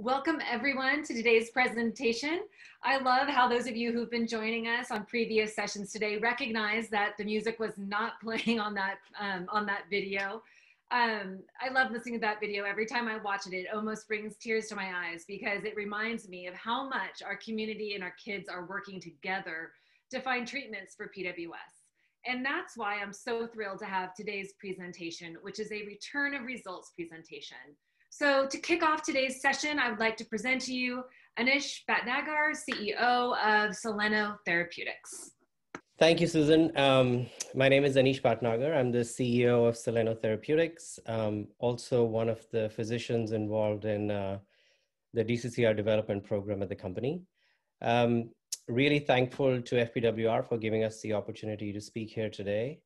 Welcome everyone to today's presentation. I love how those of you who've been joining us on previous sessions today recognize that the music was not playing on that, um, on that video. Um, I love listening to that video. Every time I watch it, it almost brings tears to my eyes because it reminds me of how much our community and our kids are working together to find treatments for PWS. And that's why I'm so thrilled to have today's presentation, which is a return of results presentation. So to kick off today's session, I would like to present to you Anish Bhatnagar, CEO of Soleno Therapeutics. Thank you, Susan. Um, my name is Anish Bhatnagar. I'm the CEO of Soleno Therapeutics, um, also one of the physicians involved in uh, the DCCR development program at the company. Um, really thankful to FPWR for giving us the opportunity to speak here today.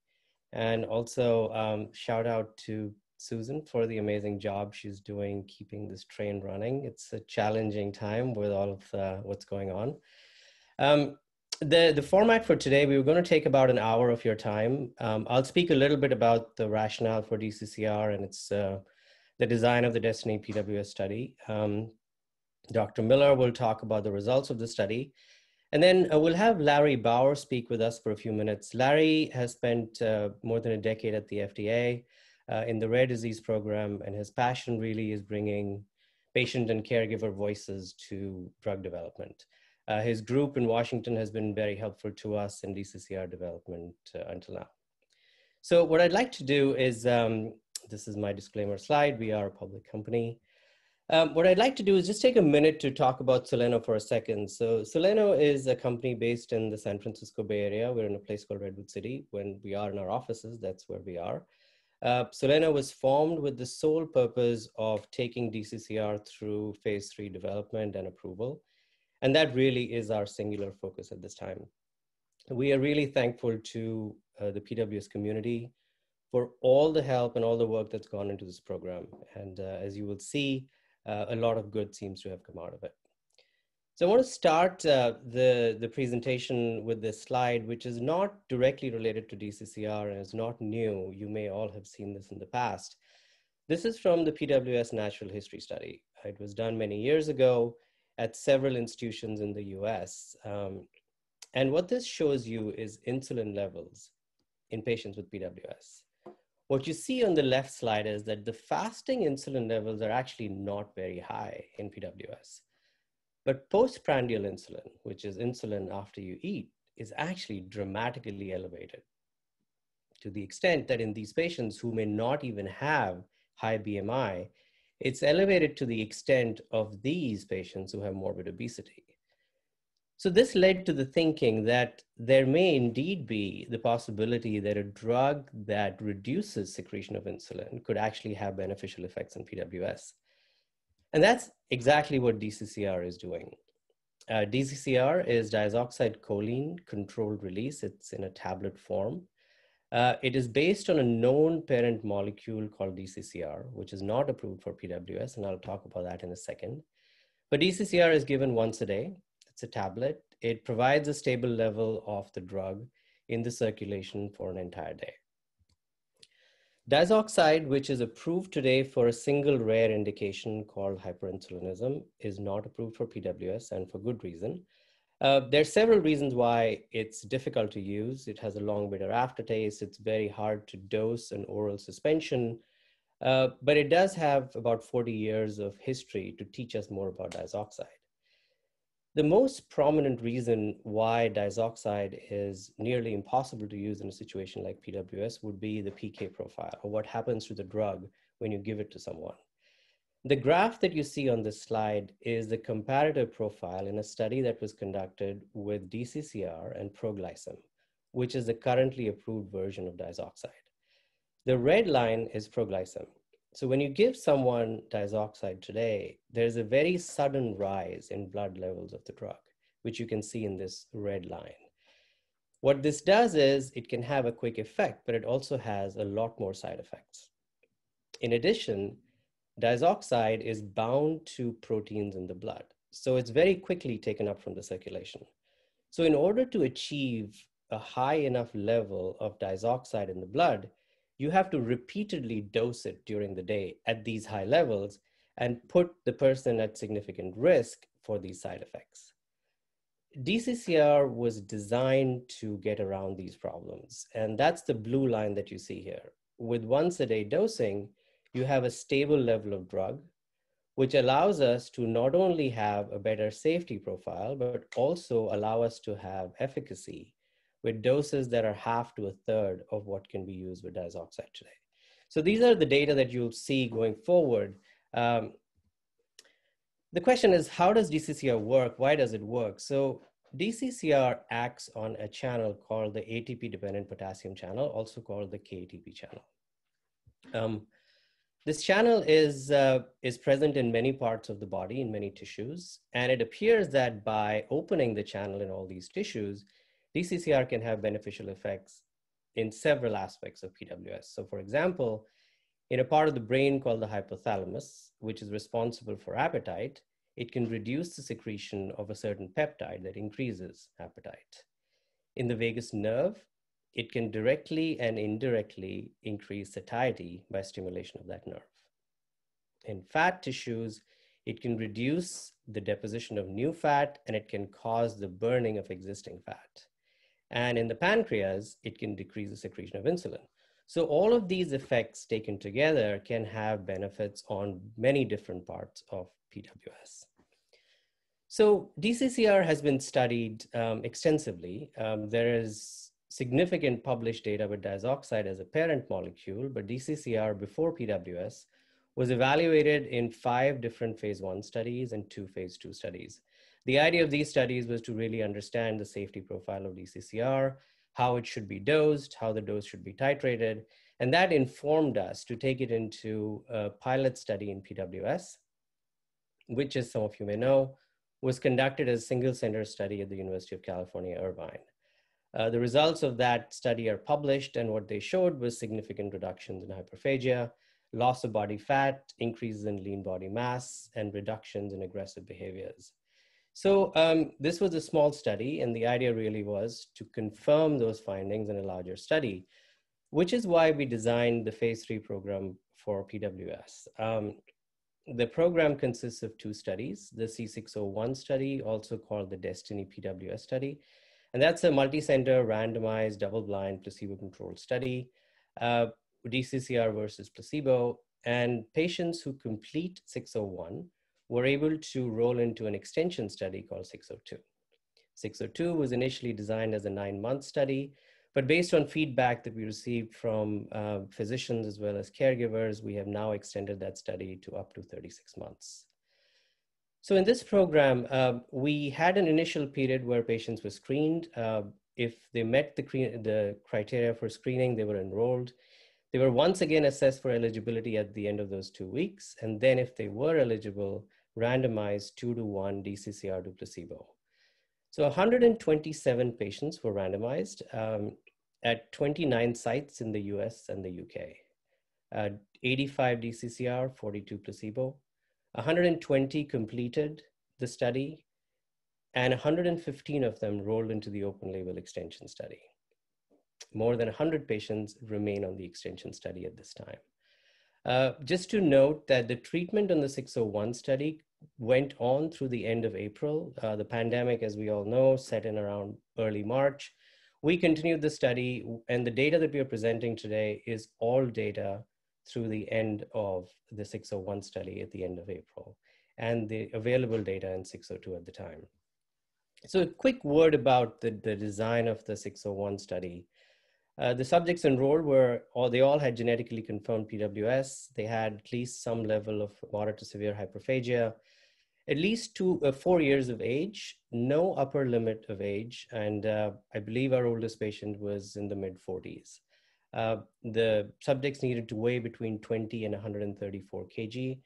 And also um, shout out to Susan for the amazing job she's doing keeping this train running. It's a challenging time with all of uh, what's going on. Um, the, the format for today, we were going to take about an hour of your time. Um, I'll speak a little bit about the rationale for DCCR and its uh, the design of the Destiny PWS study. Um, Dr. Miller will talk about the results of the study. And then uh, we'll have Larry Bauer speak with us for a few minutes. Larry has spent uh, more than a decade at the FDA uh, in the rare disease program, and his passion really is bringing patient and caregiver voices to drug development. Uh, his group in Washington has been very helpful to us in DCCR development uh, until now. So what I'd like to do is, um, this is my disclaimer slide, we are a public company. Um, what I'd like to do is just take a minute to talk about Soleno for a second. So Soleno is a company based in the San Francisco Bay Area. We're in a place called Redwood City. When we are in our offices, that's where we are. Uh, Soleno was formed with the sole purpose of taking DCCR through phase three development and approval. And that really is our singular focus at this time. We are really thankful to uh, the PWS community for all the help and all the work that's gone into this program. And uh, as you will see, uh, a lot of good seems to have come out of it. So I want to start uh, the, the presentation with this slide, which is not directly related to DCCR and is not new. You may all have seen this in the past. This is from the PWS Natural History Study. It was done many years ago at several institutions in the US. Um, and what this shows you is insulin levels in patients with PWS. What you see on the left slide is that the fasting insulin levels are actually not very high in PWS. But postprandial insulin, which is insulin after you eat, is actually dramatically elevated to the extent that in these patients who may not even have high BMI, it's elevated to the extent of these patients who have morbid obesity. So this led to the thinking that there may indeed be the possibility that a drug that reduces secretion of insulin could actually have beneficial effects on PWS. And that's exactly what DCCR is doing. Uh, DCCR is diazoxide choline controlled release. It's in a tablet form. Uh, it is based on a known parent molecule called DCCR, which is not approved for PWS, and I'll talk about that in a second. But DCCR is given once a day. It's a tablet. It provides a stable level of the drug in the circulation for an entire day. Diazoxide, which is approved today for a single rare indication called hyperinsulinism, is not approved for PWS and for good reason. Uh, there are several reasons why it's difficult to use. It has a long bitter aftertaste. It's very hard to dose an oral suspension, uh, but it does have about 40 years of history to teach us more about diazoxide. The most prominent reason why diazoxide is nearly impossible to use in a situation like PWS would be the PK profile, or what happens to the drug when you give it to someone. The graph that you see on this slide is the comparative profile in a study that was conducted with DCCR and proglycem, which is the currently approved version of diazoxide. The red line is proglycem, so when you give someone diazoxide today, there's a very sudden rise in blood levels of the drug, which you can see in this red line. What this does is it can have a quick effect, but it also has a lot more side effects. In addition, diazoxide is bound to proteins in the blood. So it's very quickly taken up from the circulation. So in order to achieve a high enough level of diazoxide in the blood, you have to repeatedly dose it during the day at these high levels. and put the person at significant risk for these side effects. DCCR was designed to get around these problems. And that's the blue line that you see here. With once a day dosing, you have a stable level of drug, which allows us to not only have a better safety profile, but also allow us to have efficacy with doses that are half to a third of what can be used with diazoxide today. So these are the data that you'll see going forward. Um, the question is, how does DCCR work? Why does it work? So DCCR acts on a channel called the ATP-dependent potassium channel, also called the KATP channel. Um, this channel is, uh, is present in many parts of the body, in many tissues, and it appears that by opening the channel in all these tissues, DCCR can have beneficial effects in several aspects of PWS. So for example, in a part of the brain called the hypothalamus, which is responsible for appetite, it can reduce the secretion of a certain peptide that increases appetite. In the vagus nerve, it can directly and indirectly increase satiety by stimulation of that nerve. In fat tissues, it can reduce the deposition of new fat and it can cause the burning of existing fat. And in the pancreas, it can decrease the secretion of insulin. So all of these effects taken together can have benefits on many different parts of PWS. So DCCR has been studied um, extensively. Um, there is significant published data with diazoxide as a parent molecule, but DCCR before PWS was evaluated in five different phase one studies and two phase two studies. The idea of these studies was to really understand the safety profile of DCCR, how it should be dosed, how the dose should be titrated, and that informed us to take it into a pilot study in PWS, which as some of you may know, was conducted as a single center study at the University of California, Irvine. Uh, the results of that study are published and what they showed was significant reductions in hyperphagia, loss of body fat, increases in lean body mass, and reductions in aggressive behaviors. So um, this was a small study, and the idea really was to confirm those findings in a larger study, which is why we designed the phase three program for PWS. Um, the program consists of two studies, the C601 study, also called the Destiny PWS study. And that's a multi-center randomized double-blind placebo-controlled study, uh, DCCR versus placebo. And patients who complete 601 were able to roll into an extension study called 602. 602 was initially designed as a nine month study, but based on feedback that we received from uh, physicians as well as caregivers, we have now extended that study to up to 36 months. So in this program, uh, we had an initial period where patients were screened. Uh, if they met the, the criteria for screening, they were enrolled. They were once again assessed for eligibility at the end of those two weeks. And then if they were eligible, randomized two to one DCCR to placebo. So 127 patients were randomized um, at 29 sites in the US and the UK. Uh, 85 DCCR, 42 placebo. 120 completed the study, and 115 of them rolled into the open label extension study. More than 100 patients remain on the extension study at this time. Uh, just to note that the treatment on the 601 study went on through the end of April. Uh, the pandemic, as we all know, set in around early March. We continued the study, and the data that we are presenting today is all data through the end of the 601 study at the end of April, and the available data in 602 at the time. So a quick word about the, the design of the 601 study. Uh, the subjects enrolled were, all, they all had genetically confirmed PWS. They had at least some level of moderate to severe hyperphagia, at least two, uh, four years of age, no upper limit of age. And uh, I believe our oldest patient was in the mid 40s. Uh, the subjects needed to weigh between 20 and 134 kg.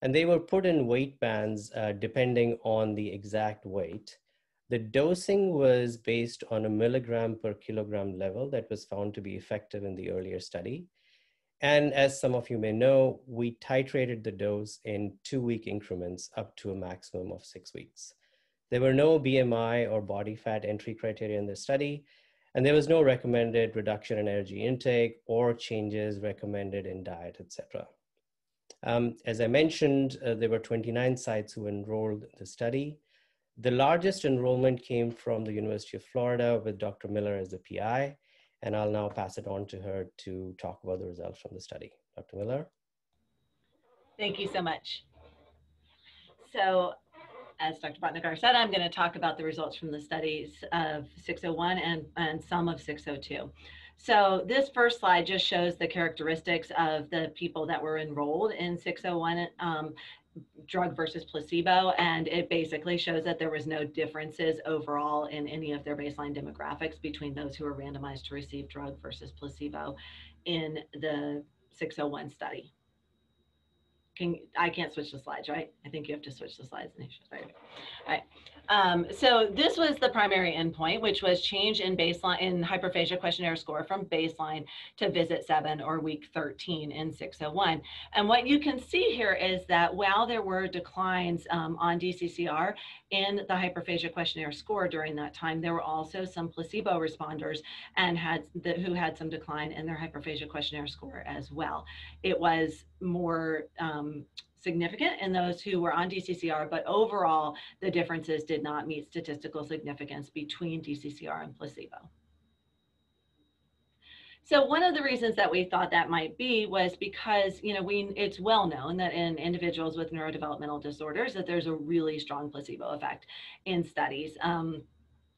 And they were put in weight bands uh, depending on the exact weight. The dosing was based on a milligram per kilogram level that was found to be effective in the earlier study. And as some of you may know, we titrated the dose in two week increments up to a maximum of six weeks. There were no BMI or body fat entry criteria in the study, and there was no recommended reduction in energy intake or changes recommended in diet, etc. Um, as I mentioned, uh, there were 29 sites who enrolled the study. The largest enrollment came from the University of Florida with Dr. Miller as the PI, and I'll now pass it on to her to talk about the results from the study. Dr. Miller? Thank you so much. So as Dr. Bhatnagar said, I'm going to talk about the results from the studies of 601 and, and some of 602. So this first slide just shows the characteristics of the people that were enrolled in 601 um, drug versus placebo and it basically shows that there was no differences overall in any of their baseline demographics between those who were randomized to receive drug versus placebo in the 601 study. Can I can't switch the slides, right? I think you have to switch the slides. All right. Um, so this was the primary endpoint, which was change in baseline in hyperphagia questionnaire score from baseline to visit seven or week 13 in 601. And what you can see here is that while there were declines um, on DCCR in the hyperphagia questionnaire score during that time, there were also some placebo responders and had the, who had some decline in their hyperphagia questionnaire score as well. It was more um, significant in those who were on DCCR, but overall, the differences did not meet statistical significance between DCCR and placebo. So one of the reasons that we thought that might be was because, you know, we it's well known that in individuals with neurodevelopmental disorders that there's a really strong placebo effect in studies. Um,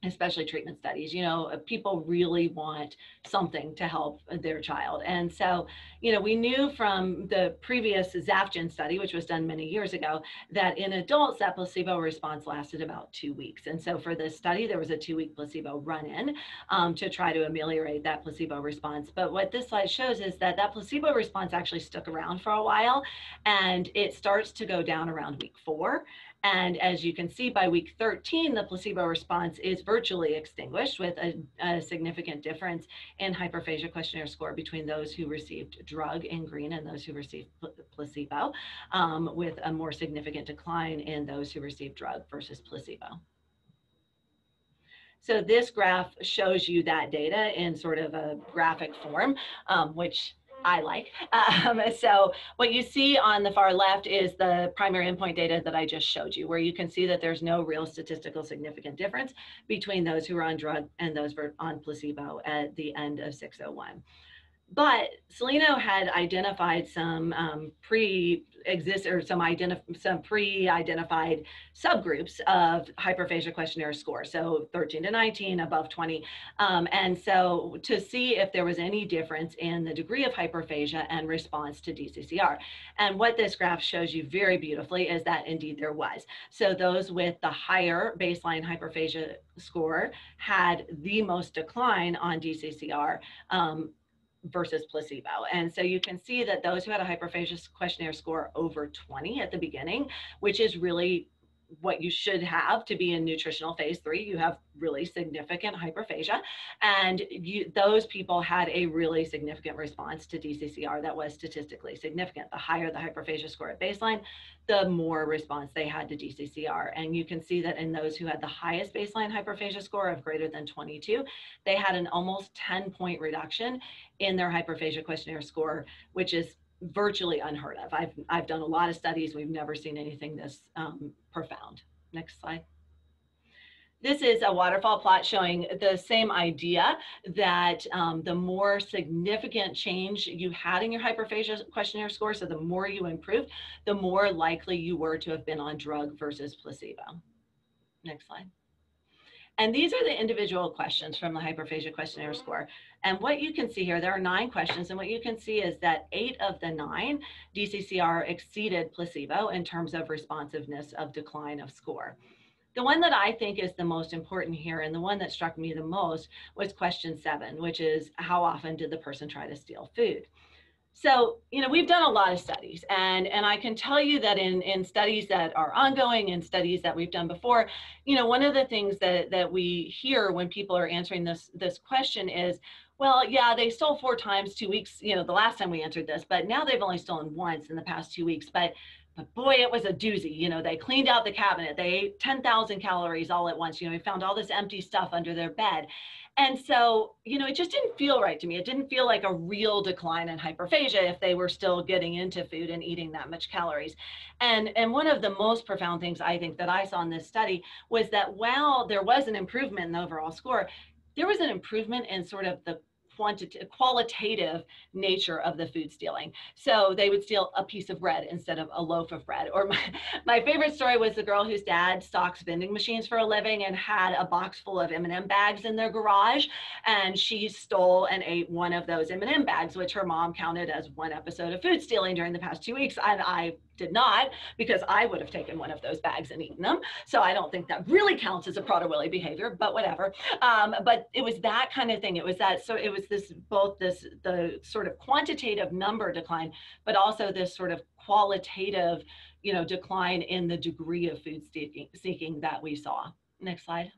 especially treatment studies you know people really want something to help their child. And so you know we knew from the previous zafgen study which was done many years ago that in adults that placebo response lasted about two weeks. And so for this study there was a two week placebo run in um, to try to ameliorate that placebo response. But what this slide shows is that that placebo response actually stuck around for a while and it starts to go down around week four and as you can see by week 13, the placebo response is virtually extinguished with a, a, significant difference in hyperphagia questionnaire score between those who received drug in green and those who received placebo, um, with a more significant decline in those who received drug versus placebo. So this graph shows you that data in sort of a graphic form, um, which I like. Um, so what you see on the far left is the primary endpoint data that I just showed you, where you can see that there's no real statistical significant difference between those who are on drug and those on placebo at the end of 601. But Soleno had identified some um, pre exist or some identif- some pre-identified subgroups of hyperphagia questionnaire score. So 13 to 19 above 20 um, and so to see if there was any difference in the degree of hyperphagia and response to dccr and what this graph shows you very beautifully is that indeed there was. So those with the higher baseline hyperphagia score had the most decline on dccr um, versus placebo. And so you can see that those who had a hyperphagia questionnaire score over 20 at the beginning, which is really what you should have to be in nutritional phase three. You have really significant hyperphagia, and you, those people had a really significant response to DCCR that was statistically significant. The higher the hyperphagia score at baseline, the more response they had to DCCR. And you can see that in those who had the highest baseline hyperphagia score of greater than 22, they had an almost 10 point reduction in their hyperphagia questionnaire score, which is virtually unheard of. I've, I've done a lot of studies. We've never seen anything this um, profound. Next slide. This is a waterfall plot showing the same idea that um, the more significant change you had in your hyperphagia questionnaire score, so the more you improved, the more likely you were to have been on drug versus placebo. Next slide. And these are the individual questions from the hyperphagia questionnaire score. And what you can see here, there are nine questions, and what you can see is that eight of the nine DCCR exceeded placebo in terms of responsiveness of decline of score. The one that I think is the most important here, and the one that struck me the most, was question seven, which is how often did the person try to steal food? So, you know, we've done a lot of studies and, and I can tell you that in, in studies that are ongoing and studies that we've done before, you know, one of the things that, that we hear when people are answering this, this question is, well, yeah, they stole four times two weeks, you know, the last time we answered this, but now they've only stolen once in the past two weeks. But but boy, it was a doozy. You know, they cleaned out the cabinet. They ate 10,000 calories all at once. You know, we found all this empty stuff under their bed. And so, you know, it just didn't feel right to me. It didn't feel like a real decline in hyperphagia if they were still getting into food and eating that much calories. And, and one of the most profound things I think that I saw in this study was that while there was an improvement in the overall score, there was an improvement in sort of the quantitative, qualitative nature of the food stealing. So they would steal a piece of bread instead of a loaf of bread. Or my, my favorite story was the girl whose dad stocks vending machines for a living and had a box full of M&M bags in their garage. And she stole and ate one of those M&M bags, which her mom counted as one episode of food stealing during the past two weeks. And I did not because I would have taken one of those bags and eaten them. So I don't think that really counts as a Prader-Willi behavior, but whatever. Um, but it was that kind of thing. It was that, so it was this, both this, the sort of quantitative number decline, but also this sort of qualitative, you know, decline in the degree of food seeking, seeking that we saw. Next slide.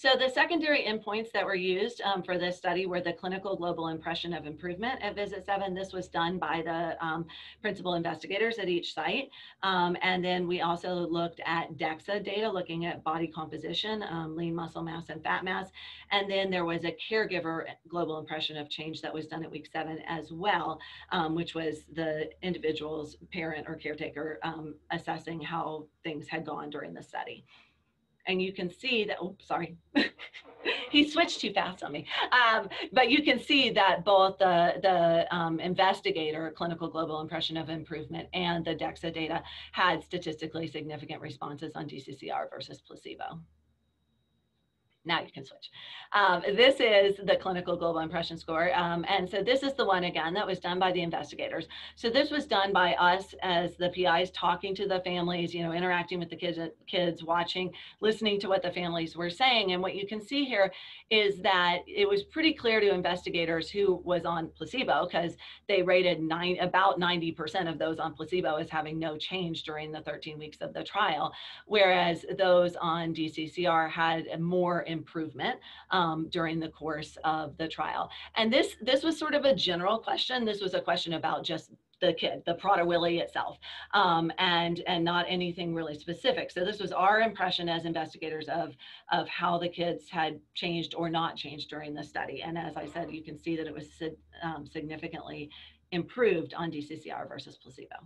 So the secondary endpoints that were used um, for this study were the clinical global impression of improvement at visit seven. This was done by the um, principal investigators at each site. Um, and then we also looked at DEXA data, looking at body composition, um, lean muscle mass and fat mass. And then there was a caregiver global impression of change that was done at week seven as well, um, which was the individual's parent or caretaker um, assessing how things had gone during the study and you can see that, oh, sorry, he switched too fast on me. Um, but you can see that both the, the um, investigator, clinical global impression of improvement, and the DEXA data had statistically significant responses on DCCR versus placebo now you can switch. Um, this is the clinical global impression score. Um, and so this is the one again that was done by the investigators. So this was done by us as the PIs talking to the families, you know, interacting with the kids, kids watching, listening to what the families were saying. And what you can see here is that it was pretty clear to investigators who was on placebo because they rated nine, about 90% of those on placebo as having no change during the 13 weeks of the trial. Whereas those on DCCR had more improvement um, during the course of the trial. And this, this was sort of a general question. This was a question about just the kid, the Prader-Willi itself, um, and and not anything really specific. So this was our impression as investigators of of how the kids had changed or not changed during the study. And as I said, you can see that it was um, significantly improved on DCCR versus placebo.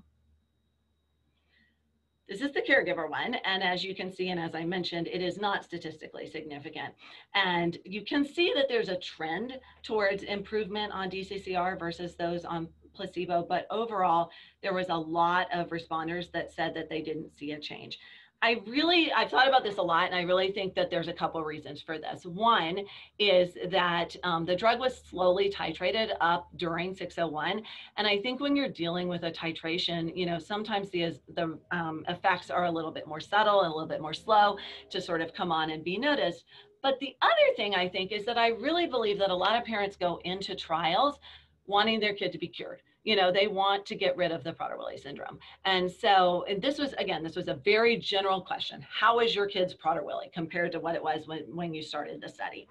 This is the caregiver one. And as you can see, and as I mentioned, it is not statistically significant. And you can see that there's a trend towards improvement on DCCR versus those on placebo. But overall, there was a lot of responders that said that they didn't see a change. I really, I've thought about this a lot, and I really think that there's a couple reasons for this. One is that um, the drug was slowly titrated up during 601, and I think when you're dealing with a titration, you know, sometimes the the um, effects are a little bit more subtle a little bit more slow to sort of come on and be noticed. But the other thing I think is that I really believe that a lot of parents go into trials wanting their kid to be cured you know, they want to get rid of the Prader-Willi syndrome. And so and this was, again, this was a very general question. How is your kid's Prader-Willi compared to what it was when, when you started the study?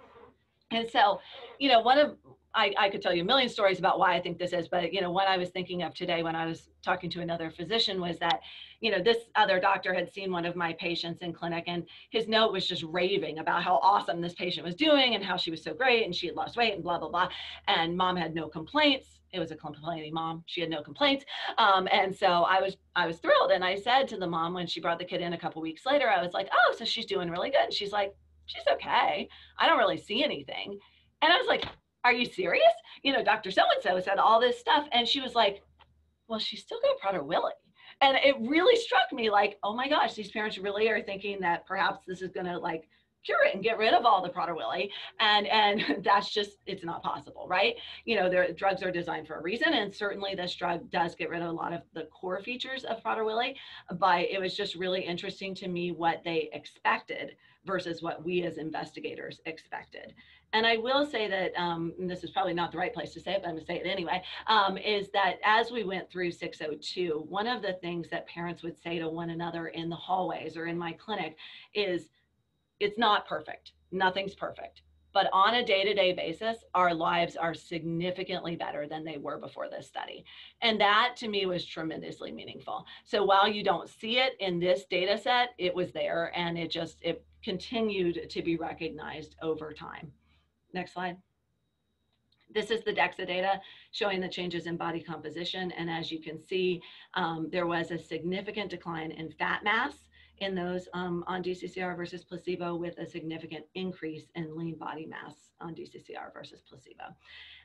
And so, you know, one of, I, I could tell you a million stories about why I think this is, but, you know, what I was thinking of today when I was talking to another physician was that, you know, this other doctor had seen one of my patients in clinic and his note was just raving about how awesome this patient was doing and how she was so great and she had lost weight and blah, blah, blah. And mom had no complaints it was a complaining mom. She had no complaints. Um, and so I was, I was thrilled. And I said to the mom when she brought the kid in a couple weeks later, I was like, oh, so she's doing really good. And she's like, she's okay. I don't really see anything. And I was like, are you serious? You know, Dr. So-and-so said all this stuff. And she was like, well, she's still got Prader-Willi. And it really struck me like, oh my gosh, these parents really are thinking that perhaps this is going to like cure it and get rid of all the Prader-Willi. And, and that's just, it's not possible, right? You know, their drugs are designed for a reason. And certainly this drug does get rid of a lot of the core features of Prader-Willi, but it was just really interesting to me what they expected versus what we as investigators expected. And I will say that, um, this is probably not the right place to say it, but I'm gonna say it anyway, um, is that as we went through 602, one of the things that parents would say to one another in the hallways or in my clinic is, it's not perfect. Nothing's perfect. but on a day-to-day basis, our lives are significantly better than they were before this study. And that to me was tremendously meaningful. So while you don't see it in this data set, it was there and it just, it continued to be recognized over time. Next slide. This is the DEXA data showing the changes in body composition. And as you can see, um, there was a significant decline in fat mass in those um, on DCCR versus placebo with a significant increase in lean body mass on DCCR versus placebo.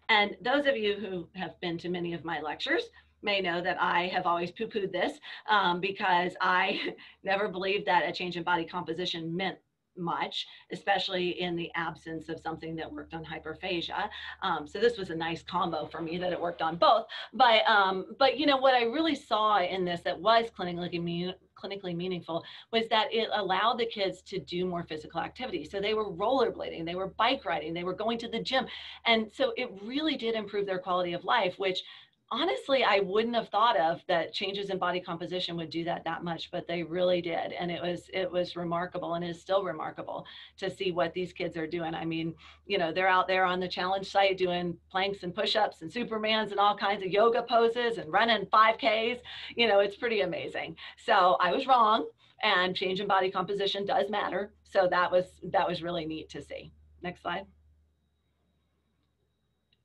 And those of you who have been to many of my lectures may know that I have always poo-pooed this um, because I never believed that a change in body composition meant much, especially in the absence of something that worked on hyperphagia. Um, so this was a nice combo for me that it worked on both. But um, but you know what I really saw in this that was clinically clinically meaningful was that it allowed the kids to do more physical activity. So they were rollerblading, they were bike riding, they were going to the gym, and so it really did improve their quality of life, which honestly i wouldn't have thought of that changes in body composition would do that that much but they really did and it was it was remarkable and is still remarkable to see what these kids are doing. I mean you know they're out there on the challenge site doing planks and push-ups and supermans and all kinds of yoga poses and running 5ks you know it's pretty amazing. So i was wrong and change in body composition does matter so that was that was really neat to see. Next slide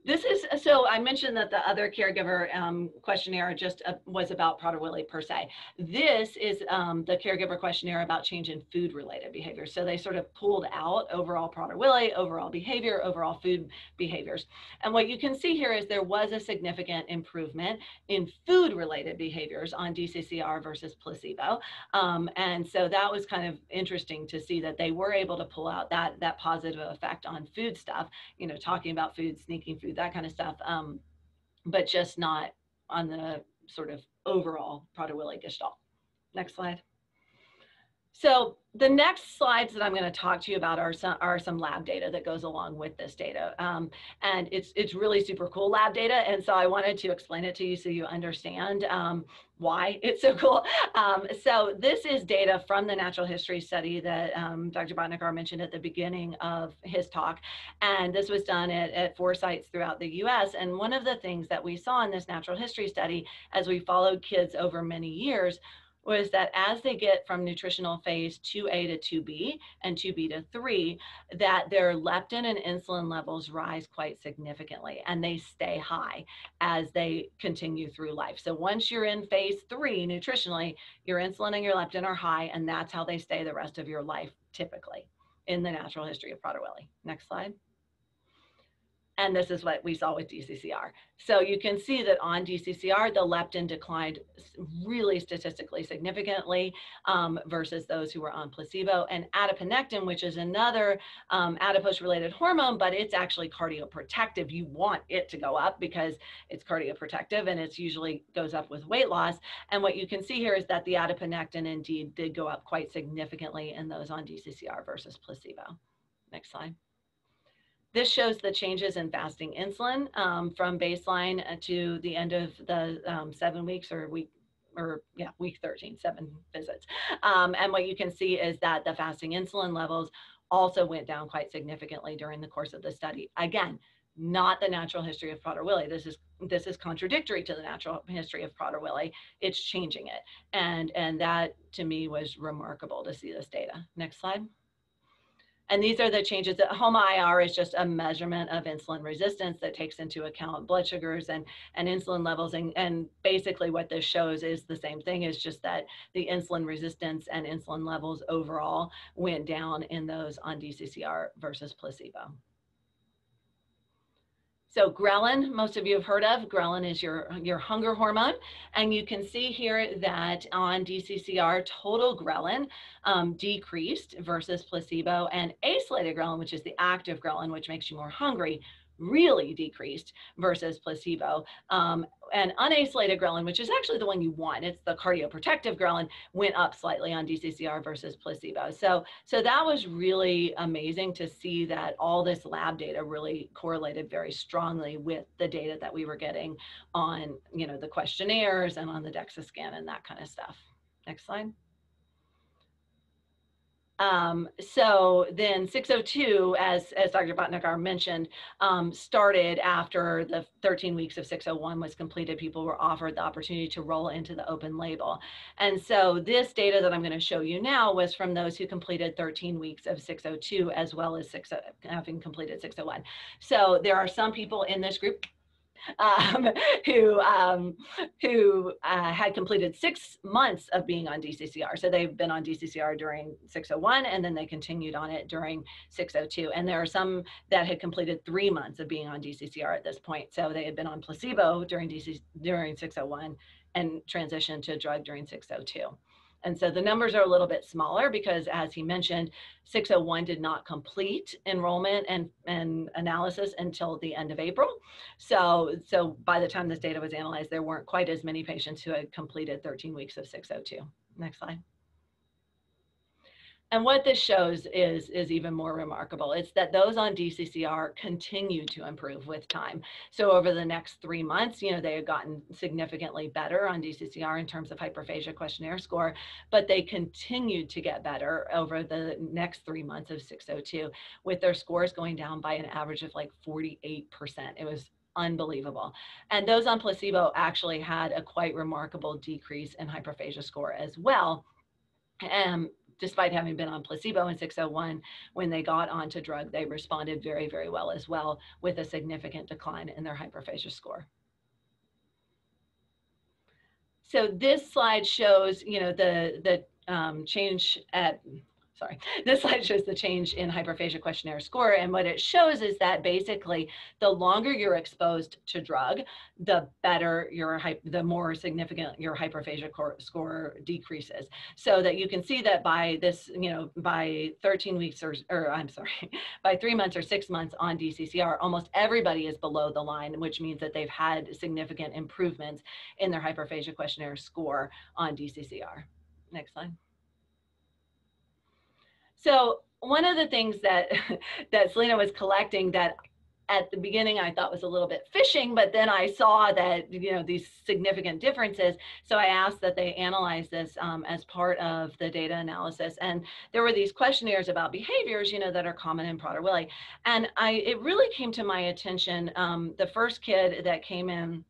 this is so I mentioned that the other caregiver um, questionnaire just uh, was about Prader-Willi per se. This is um, the caregiver questionnaire about change in food related behavior. So they sort of pulled out overall Prader-Willi, overall behavior, overall food behaviors. And what you can see here is there was a significant improvement in food related behaviors on DCCR versus placebo. Um, and so that was kind of interesting to see that they were able to pull out that, that positive effect on food stuff, you know, talking about food, sneaking food, that kind of stuff, um, but just not on the sort of overall Prader-Willi gestalt. Next slide. So the next slides that I'm going to talk to you about are some, are some lab data that goes along with this data. Um, and it's, it's really super cool lab data. And so I wanted to explain it to you so you understand um, why it's so cool. Um, so this is data from the natural history study that um, Dr. Bhatnagar mentioned at the beginning of his talk. And this was done at, at four sites throughout the US. And one of the things that we saw in this natural history study as we followed kids over many years was that as they get from nutritional phase 2A to 2B and 2B to 3, that their leptin and insulin levels rise quite significantly and they stay high as they continue through life. So once you're in phase 3 nutritionally, your insulin and your leptin are high and that's how they stay the rest of your life typically in the natural history of Prader-Willi. Next slide. And this is what we saw with DCCR. So you can see that on DCCR, the leptin declined really statistically significantly um, versus those who were on placebo. And adiponectin, which is another um, adipose-related hormone, but it's actually cardioprotective. You want it to go up because it's cardioprotective and it usually goes up with weight loss. And what you can see here is that the adiponectin indeed did go up quite significantly in those on DCCR versus placebo. Next slide. This shows the changes in fasting insulin um, from baseline uh, to the end of the um, seven weeks or week or yeah, week 13, seven visits. Um, and what you can see is that the fasting insulin levels also went down quite significantly during the course of the study. Again, not the natural history of Prader-Willi. This is this is contradictory to the natural history of Prader-Willi. It's changing it, and and that to me was remarkable to see this data. Next slide. And these are the changes that HOMA-IR is just a measurement of insulin resistance that takes into account blood sugars and, and insulin levels. And, and basically what this shows is the same thing, is just that the insulin resistance and insulin levels overall went down in those on DCCR versus placebo. So ghrelin, most of you have heard of. Ghrelin is your, your hunger hormone. And you can see here that on DCCR, total ghrelin um, decreased versus placebo and acylated ghrelin, which is the active ghrelin, which makes you more hungry, really decreased versus placebo. Um, and unacylated ghrelin, which is actually the one you want, it's the cardioprotective ghrelin, went up slightly on DCCR versus placebo. So, so that was really amazing to see that all this lab data really correlated very strongly with the data that we were getting on, you know, the questionnaires and on the DEXA scan and that kind of stuff. Next slide. Um, so then 602, as, as Dr. Bhatnagar mentioned, um, started after the 13 weeks of 601 was completed. People were offered the opportunity to roll into the open label. And so this data that I'm going to show you now was from those who completed 13 weeks of 602 as well as 6, having completed 601. So there are some people in this group um, who um, who uh, had completed six months of being on DCCR. So they've been on DCCR during 601, and then they continued on it during 602. And there are some that had completed three months of being on DCCR at this point. So they had been on placebo during DC during 601 and transitioned to drug during 602. And so the numbers are a little bit smaller because as he mentioned, 601 did not complete enrollment and, and analysis until the end of April. So, so by the time this data was analyzed, there weren't quite as many patients who had completed 13 weeks of 602. Next slide. And what this shows is, is even more remarkable. It's that those on DCCR continue to improve with time. So over the next three months, you know, they had gotten significantly better on DCCR in terms of hyperphagia questionnaire score, but they continued to get better over the next three months of 602 with their scores going down by an average of like 48%. It was unbelievable. And those on placebo actually had a quite remarkable decrease in hyperphagia score as well. Um, despite having been on placebo in 601, when they got onto drug, they responded very, very well as well with a significant decline in their hyperphagia score. So this slide shows, you know, the, the um, change at sorry, this slide shows the change in hyperphagia questionnaire score. And what it shows is that basically the longer you're exposed to drug, the better your, the more significant your hyperphagia score decreases. So that you can see that by this, you know, by 13 weeks or, or I'm sorry, by three months or six months on DCCR, almost everybody is below the line, which means that they've had significant improvements in their hyperphagia questionnaire score on DCCR. Next slide. So one of the things that that Soleno was collecting that at the beginning I thought was a little bit fishing, but then I saw that you know these significant differences. So I asked that they analyze this um, as part of the data analysis, and there were these questionnaires about behaviors, you know, that are common in Prader-Willi, and I it really came to my attention. Um, the first kid that came in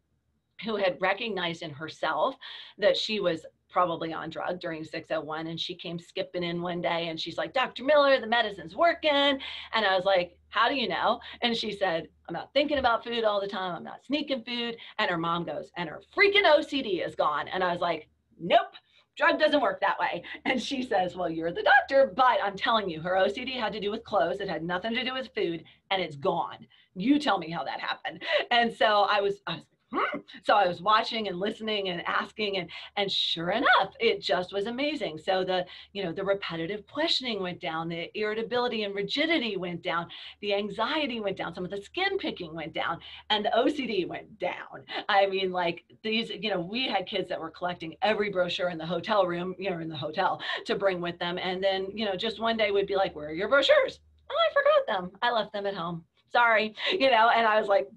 who had recognized in herself that she was probably on drug during 601 and she came skipping in one day and she's like dr miller the medicine's working and i was like how do you know and she said i'm not thinking about food all the time i'm not sneaking food and her mom goes and her freaking ocd is gone and i was like nope drug doesn't work that way. And she says, well, you're the doctor, but I'm telling you, her OCD had to do with clothes. It had nothing to do with food and it's gone. You tell me how that happened. And so I was, I was hmm. So I was watching and listening and asking and and sure enough, it just was amazing. So the, you know, the repetitive questioning went down, the irritability and rigidity went down, the anxiety went down, some of the skin picking went down, and the OCD went down. I mean, like these, you know, we had kids that were collecting every brochure in the hotel room, you know, in the hotel to bring with them. And then, you know, just one day would be like, where are your brochures? Oh, I forgot them. I left them at home sorry you know and i was like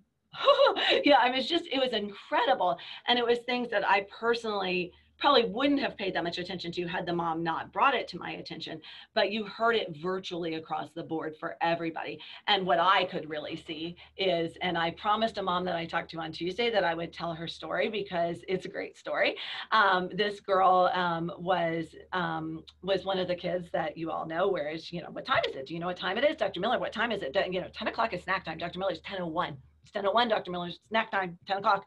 yeah, I mean, it's just, it was incredible. And it was things that I personally probably wouldn't have paid that much attention to had the mom not brought it to my attention. But you heard it virtually across the board for everybody. And what I could really see is, and I promised a mom that I talked to on Tuesday that I would tell her story because it's a great story. Um, this girl um, was um, was one of the kids that you all know. Whereas, you know, what time is it? Do you know what time it is, Dr. Miller? What time is it? You know, 10 o'clock is snack time. Dr. Miller is 10:01. 10.01, Dr. Miller's snack time, 10 o'clock.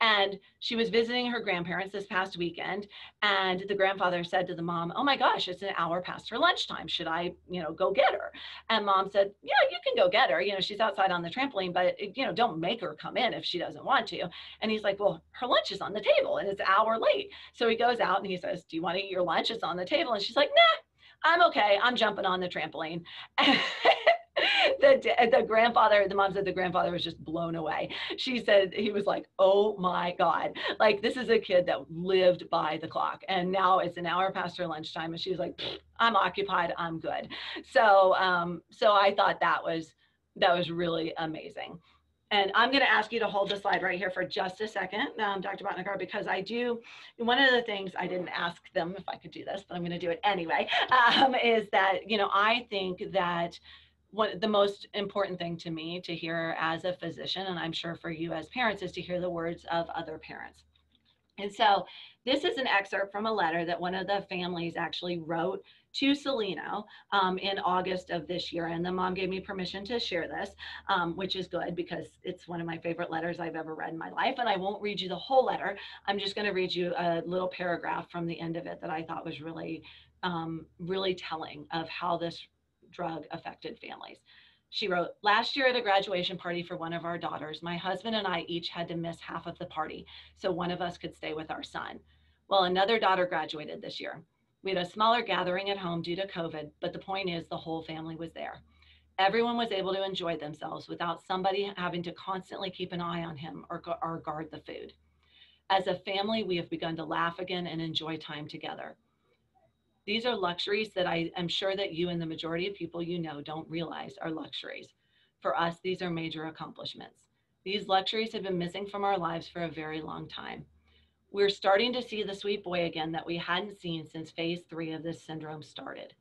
And she was visiting her grandparents this past weekend. And the grandfather said to the mom, Oh my gosh, it's an hour past her lunchtime. Should I, you know, go get her? And mom said, Yeah, you can go get her. You know, she's outside on the trampoline, but, you know, don't make her come in if she doesn't want to. And he's like, Well, her lunch is on the table and it's an hour late. So he goes out and he says, Do you want to eat your lunch? It's on the table. And she's like, Nah, I'm okay. I'm jumping on the trampoline. the, the grandfather, the mom said the grandfather was just blown away. She said he was like, oh my God, like this is a kid that lived by the clock. And now it's an hour past her lunchtime. And she's like, I'm occupied, I'm good. So, um, so I thought that was, that was really amazing. and I'm going to ask you to hold the slide right here for just a second, um, Dr. Bhatnagar, because I do, one of the things I didn't ask them if I could do this, but I'm going to do it anyway, um, is that, you know, I think that what the most important thing to me to hear as a physician, and I'm sure for you as parents, is to hear the words of other parents. And so this is an excerpt from a letter that one of the families actually wrote to Soleno um, in August of this year. And the mom gave me permission to share this, um, which is good because it's one of my favorite letters I've ever read in my life. And I won't read you the whole letter. I'm just going to read you a little paragraph from the end of it that I thought was really, um, really telling of how this drug affected families. She wrote, Last year at a graduation party for one of our daughters, my husband and I each had to miss half of the party so one of us could stay with our son. Well, another daughter graduated this year. We had a smaller gathering at home due to COVID, but the point is the whole family was there. Everyone was able to enjoy themselves without somebody having to constantly keep an eye on him or, or guard the food. As a family, we have begun to laugh again and enjoy time together. These are luxuries that I am sure that you and the majority of people you know don't realize are luxuries. For us, these are major accomplishments. These luxuries have been missing from our lives for a very long time. We're starting to see the sweet boy again that we hadn't seen since phase three of this syndrome started.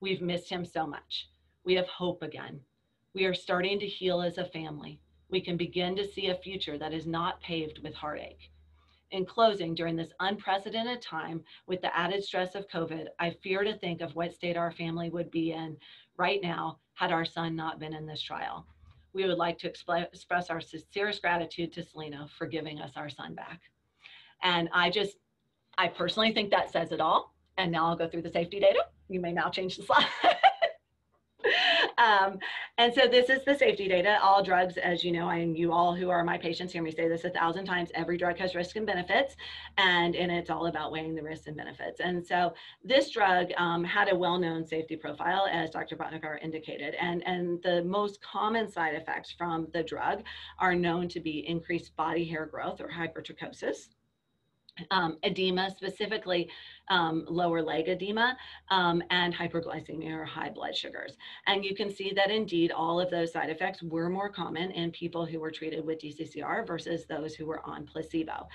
We've missed him so much. We have hope again. We are starting to heal as a family. We can begin to see a future that is not paved with heartache. In closing, during this unprecedented time with the added stress of COVID, I fear to think of what state our family would be in right now had our son not been in this trial. We would like to express our sincerest gratitude to Soleno for giving us our son back. And I just, I personally think that says it all. And now I'll go through the safety data. You may now change the slide. um, and so this is the safety data. All drugs, as you know, and you all who are my patients hear me say this a thousand times, every drug has risks and benefits, and, and it's all about weighing the risks and benefits. And so this drug um, had a well-known safety profile, as Dr. Bhatnagar indicated, and, and the most common side effects from the drug are known to be increased body hair growth or hypertrichosis, um, edema, specifically um, lower leg edema, um, and hyperglycemia or high blood sugars. And you can see that indeed all of those side effects were more common in people who were treated with DCCR versus those who were on placebo.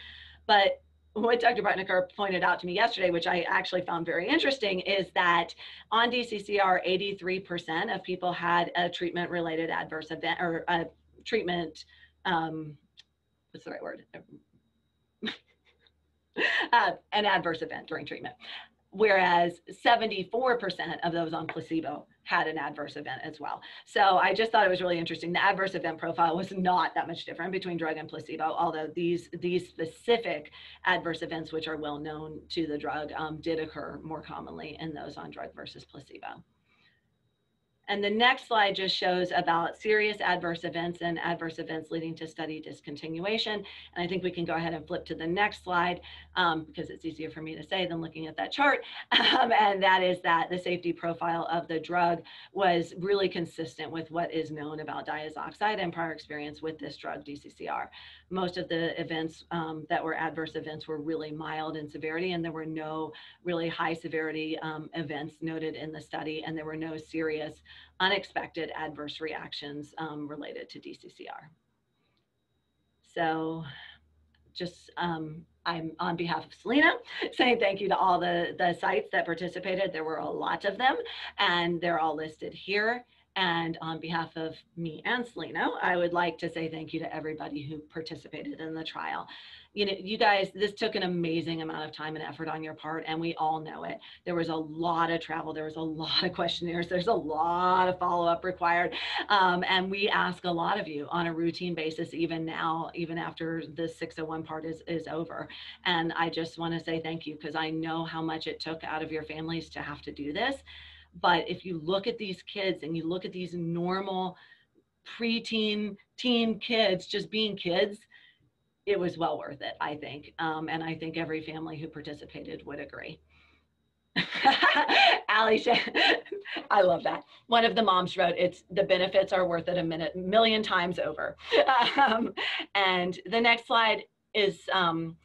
But what Dr. Bhatnagar pointed out to me yesterday, which I actually found very interesting, is that on DCCR, 83% of people had a treatment related adverse event or a treatment, um, what's the right word? uh, an adverse event during treatment. Whereas 74% of those on placebo had an adverse event as well. So I just thought it was really interesting. The adverse event profile was not that much different between drug and placebo, although these, these specific adverse events, which are well known to the drug, um, did occur more commonly in those on drug versus placebo. And the next slide just shows about serious adverse events and adverse events leading to study discontinuation. And I think we can go ahead and flip to the next slide um, because it's easier for me to say than looking at that chart. Um, and that is that the safety profile of the drug was really consistent with what is known about diazoxide and prior experience with this drug, DCCR. Most of the events um, that were adverse events were really mild in severity and there were no really high severity um, events noted in the study and there were no serious unexpected adverse reactions um, related to DCCR. So just um, I'm on behalf of Soleno saying thank you to all the, the sites that participated. There were a lot of them and they're all listed here. And on behalf of me and Soleno, I would like to say thank you to everybody who participated in the trial you know, you guys, this took an amazing amount of time and effort on your part, and we all know it. There was a lot of travel, there was a lot of questionnaires, there's a lot of follow up required. Um, and we ask a lot of you on a routine basis, even now, even after the 601 part is, is over. And I just want to say thank you because I know how much it took out of your families to have to do this. But if you look at these kids and you look at these normal preteen teen kids just being kids, it was well worth it, I think. Um, and I think every family who participated would agree. Ali, I love that. One of the moms wrote, "It's the benefits are worth it a minute, million times over." Um, and the next slide is um,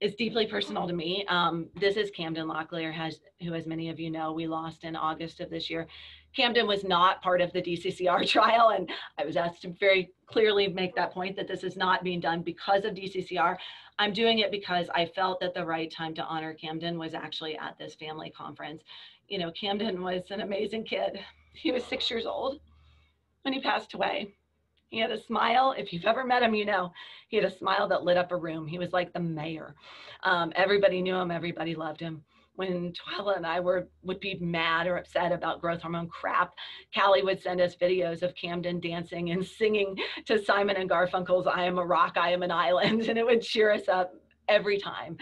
it's deeply personal to me. Um, this is Camden Locklear, has, who, as many of you know, we lost in August of this year. Camden was not part of the DCCR trial, and I was asked to very clearly make that point that this is not being done because of DCCR. I'm doing it because I felt that the right time to honor Camden was actually at this family conference. You know, Camden was an amazing kid. He was six years old when he passed away. He had a smile. If you've ever met him, you know he had a smile that lit up a room. He was like the mayor. Um, everybody knew him. Everybody loved him. When Twyla and I were would be mad or upset about growth hormone crap, Callie would send us videos of Camden dancing and singing to Simon and Garfunkel's "I Am a Rock, I Am an Island," and it would cheer us up every time.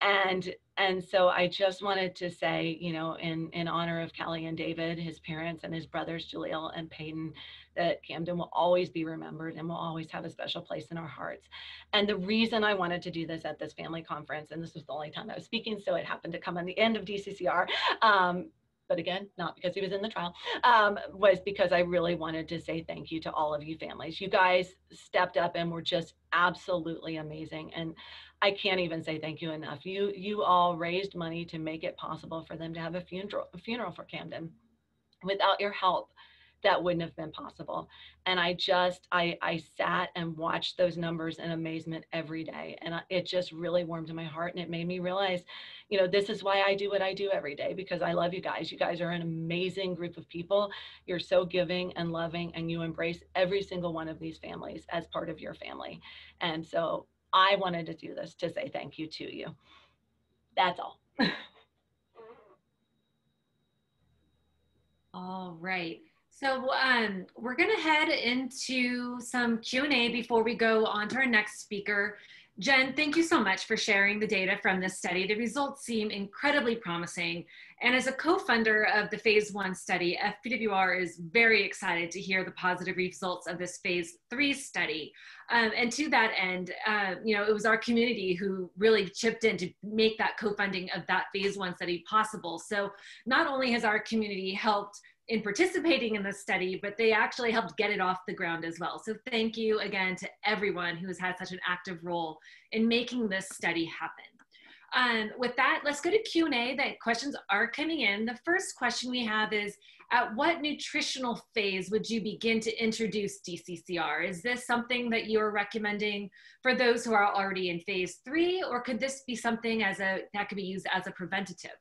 And and so I just wanted to say, you know, in in honor of Callie and David, his parents and his brothers Jaleel and Peyton, that Camden will always be remembered and will always have a special place in our hearts. And the reason I wanted to do this at this family conference, and this was the only time I was speaking, so it happened to come on the end of DCCR, um, but again, not because he was in the trial, um, was because I really wanted to say thank you to all of you families. You guys stepped up and were just absolutely amazing. And I can't even say thank you enough. You you all raised money to make it possible for them to have a funeral a funeral for Camden. Without your help, that wouldn't have been possible. And i just i i sat and watched those numbers in amazement every day. And it just really warmed my heart and it made me realize you know this is why i do what i do every day because i love you guys. You guys are an amazing group of people. You're so giving and loving and you embrace every single one of these families as part of your family. And so i wanted to do this to say thank you to you. That's all. All right so um, we're going to head into some Q&A before we go on to our next speaker. Jen, thank you so much for sharing the data from this study. The results seem incredibly promising. And as a co-funder of the phase one study, FPWR is very excited to hear the positive results of this phase three study. Um, and to that end, uh, you know, it was our community who really chipped in to make that co-funding of that phase one study possible. So not only has our community helped in participating in this study, but they actually helped get it off the ground as well. So thank you again to everyone who has had such an active role in making this study happen. Um, with that, let's go to Q&A. The questions are coming in. The first question we have is, at what nutritional phase would you begin to introduce DCCR? Is this something that you're recommending for those who are already in phase three, or could this be something as a, that could be used as a preventative?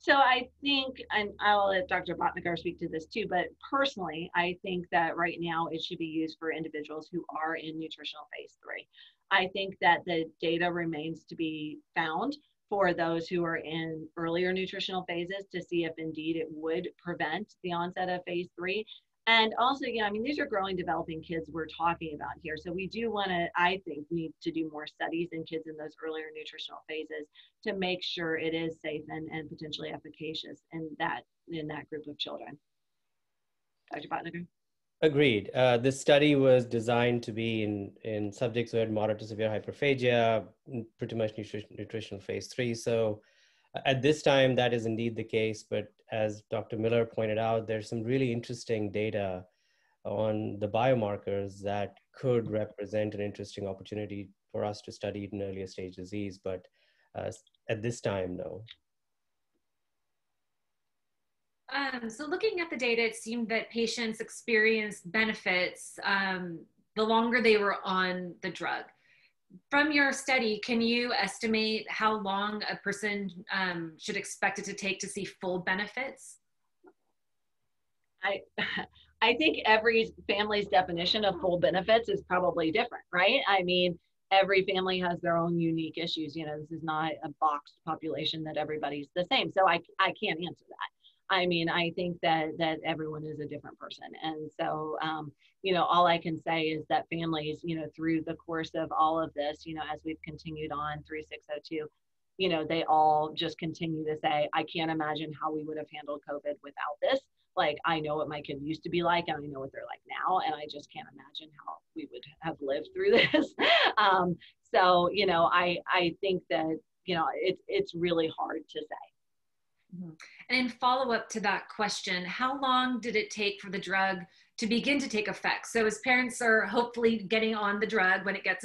So I think, and I'll let Dr. Bhatnagar speak to this too, but personally, I think that right now it should be used for individuals who are in nutritional phase three. I think that the data remains to be found for those who are in earlier nutritional phases to see if indeed it would prevent the onset of phase three. And also, yeah, I mean, these are growing, developing kids we're talking about here. So we do want to, I think, need to do more studies in kids in those earlier nutritional phases to make sure it is safe and, and potentially efficacious in that in that group of children. Dr. Bhatnagar? Agreed. Uh, this study was designed to be in, in subjects who had moderate to severe hyperphagia, pretty much nutrition, nutritional phase three. So at this time, that is indeed the case, but as Dr. Miller pointed out, there's some really interesting data on the biomarkers that could represent an interesting opportunity for us to study in earlier stage disease, but uh, at this time, no. Um, so looking at the data, it seemed that patients experienced benefits um, the longer they were on the drug from your study, can you estimate how long a person um, should expect it to take to see full benefits? I, I think every family's definition of full benefits is probably different, right? I mean, every family has their own unique issues. You know, this is not a boxed population that everybody's the same. So I, I can't answer that. I mean, I think that that everyone is a different person, and so um, you know, all I can say is that families, you know, through the course of all of this, you know, as we've continued on 3602, you know, they all just continue to say, I can't imagine how we would have handled COVID without this. Like, I know what my kids used to be like, and I know what they're like now, and I just can't imagine how we would have lived through this. um, so, you know, I I think that you know it's it's really hard to say. Mm-hmm. And in follow up to that question, how long did it take for the drug to begin to take effect? So as parents are hopefully getting on the drug when it gets,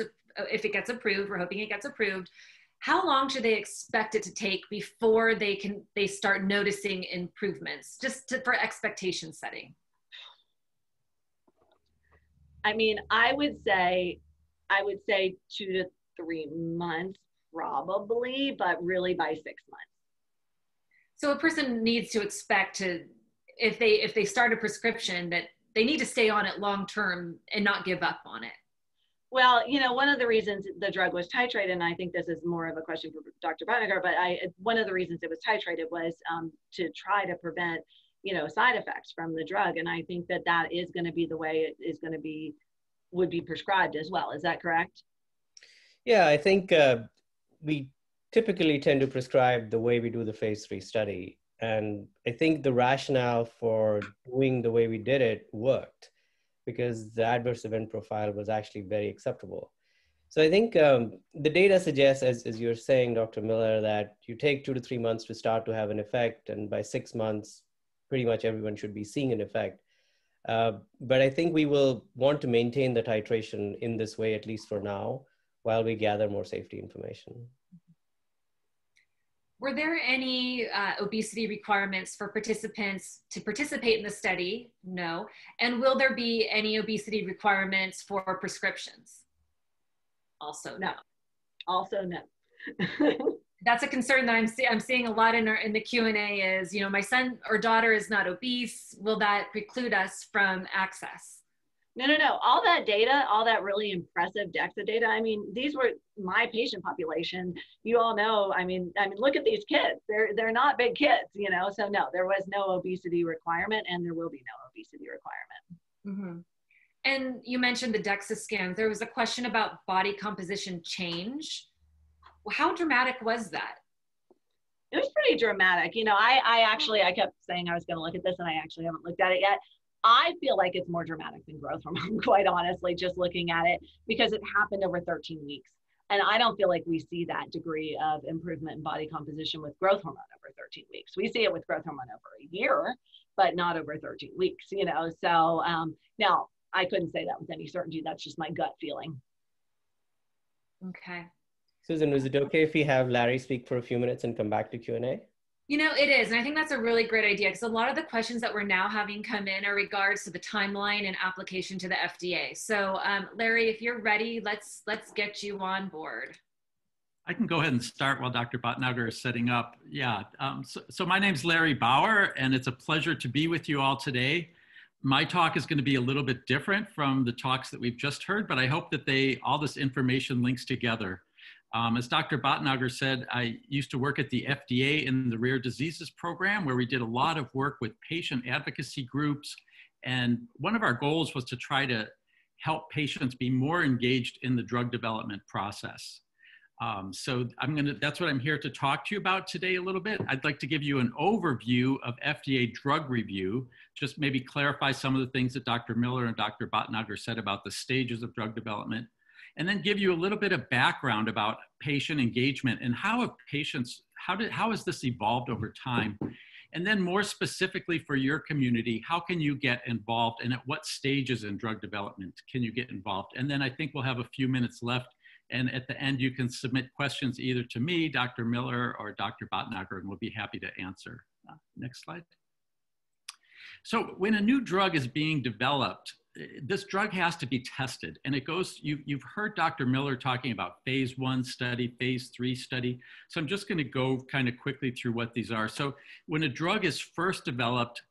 if it gets approved, we're hoping it gets approved. how long should they expect it to take before they can they start noticing improvements just to, for expectation setting i mean i would say i would say two to three months probably but really by six months so a person needs to expect to if they if they start a prescription that they need to stay on it long term and not give up on it well, you know, one of the reasons the drug was titrated, and I think this is more of a question for Dr. Bhatnagar, but I, one of the reasons it was titrated was um, to try to prevent, you know, side effects from the drug. And I think that that is going to be the way it is going to be, would be prescribed as well. Is that correct? Yeah, I think uh, we typically tend to prescribe the way we do the phase three study. And I think the rationale for doing the way we did it worked because the adverse event profile was actually very acceptable. So I think um, the data suggests, as, as you're saying, Dr. Miller, that you take two to three months to start to have an effect, and by six months, pretty much everyone should be seeing an effect. Uh, but I think we will want to maintain the titration in this way, at least for now, while we gather more safety information. Were there any uh, obesity requirements for participants to participate in the study? No. And will there be any obesity requirements for prescriptions? Also, no. Also, no. That's a concern that I'm, see- I'm seeing a lot in, our, in the Q&A is, you know, my son or daughter is not obese. Will that preclude us from access? No, no, no. All that data, all that really impressive DEXA data. I mean, these were my patient population. You all know. I mean, I mean, look at these kids. They're they're not big kids, you know. So no, there was no obesity requirement, and there will be no obesity requirement. Mm-hmm. And you mentioned the DEXA scans. There was a question about body composition change. How dramatic was that? It was pretty dramatic. You know, I I actually I kept saying I was going to look at this, and I actually haven't looked at it yet. I feel like it's more dramatic than growth hormone, quite honestly, just looking at it because it happened over 13 weeks. And I don't feel like we see that degree of improvement in body composition with growth hormone over 13 weeks. We see it with growth hormone over a year, but not over 13 weeks, you know? So um, now I couldn't say that with any certainty. That's just my gut feeling. Okay. Susan, is it okay if we have Larry speak for a few minutes and come back to Q&A? You know, it is. And I think that's a really great idea because a lot of the questions that we're now having come in are regards to the timeline and application to the FDA. So um, Larry, if you're ready, let's, let's get you on board. I can go ahead and start while Dr. Bhatnagar is setting up. Yeah, um, so, so my name's Larry Bauer, and it's a pleasure to be with you all today. My talk is going to be a little bit different from the talks that we've just heard, but I hope that they all this information links together. Um, as Dr. Bhatnagar said, I used to work at the FDA in the rare diseases program where we did a lot of work with patient advocacy groups. And one of our goals was to try to help patients be more engaged in the drug development process. Um, so I'm gonna, that's what I'm here to talk to you about today a little bit. I'd like to give you an overview of FDA drug review, just maybe clarify some of the things that Dr. Miller and Dr. Bhatnagar said about the stages of drug development and then give you a little bit of background about patient engagement and how have patients, how, did, how has this evolved over time? And then more specifically for your community, how can you get involved and at what stages in drug development can you get involved? And then I think we'll have a few minutes left. And at the end, you can submit questions either to me, Dr. Miller, or Dr. Bhatnagar, and we'll be happy to answer. Uh, next slide. So when a new drug is being developed, this drug has to be tested. And it goes you, you've heard dr miller talking about phase one study phase three study. So i'm just going to go kind of quickly through what these are. So when a drug is first developed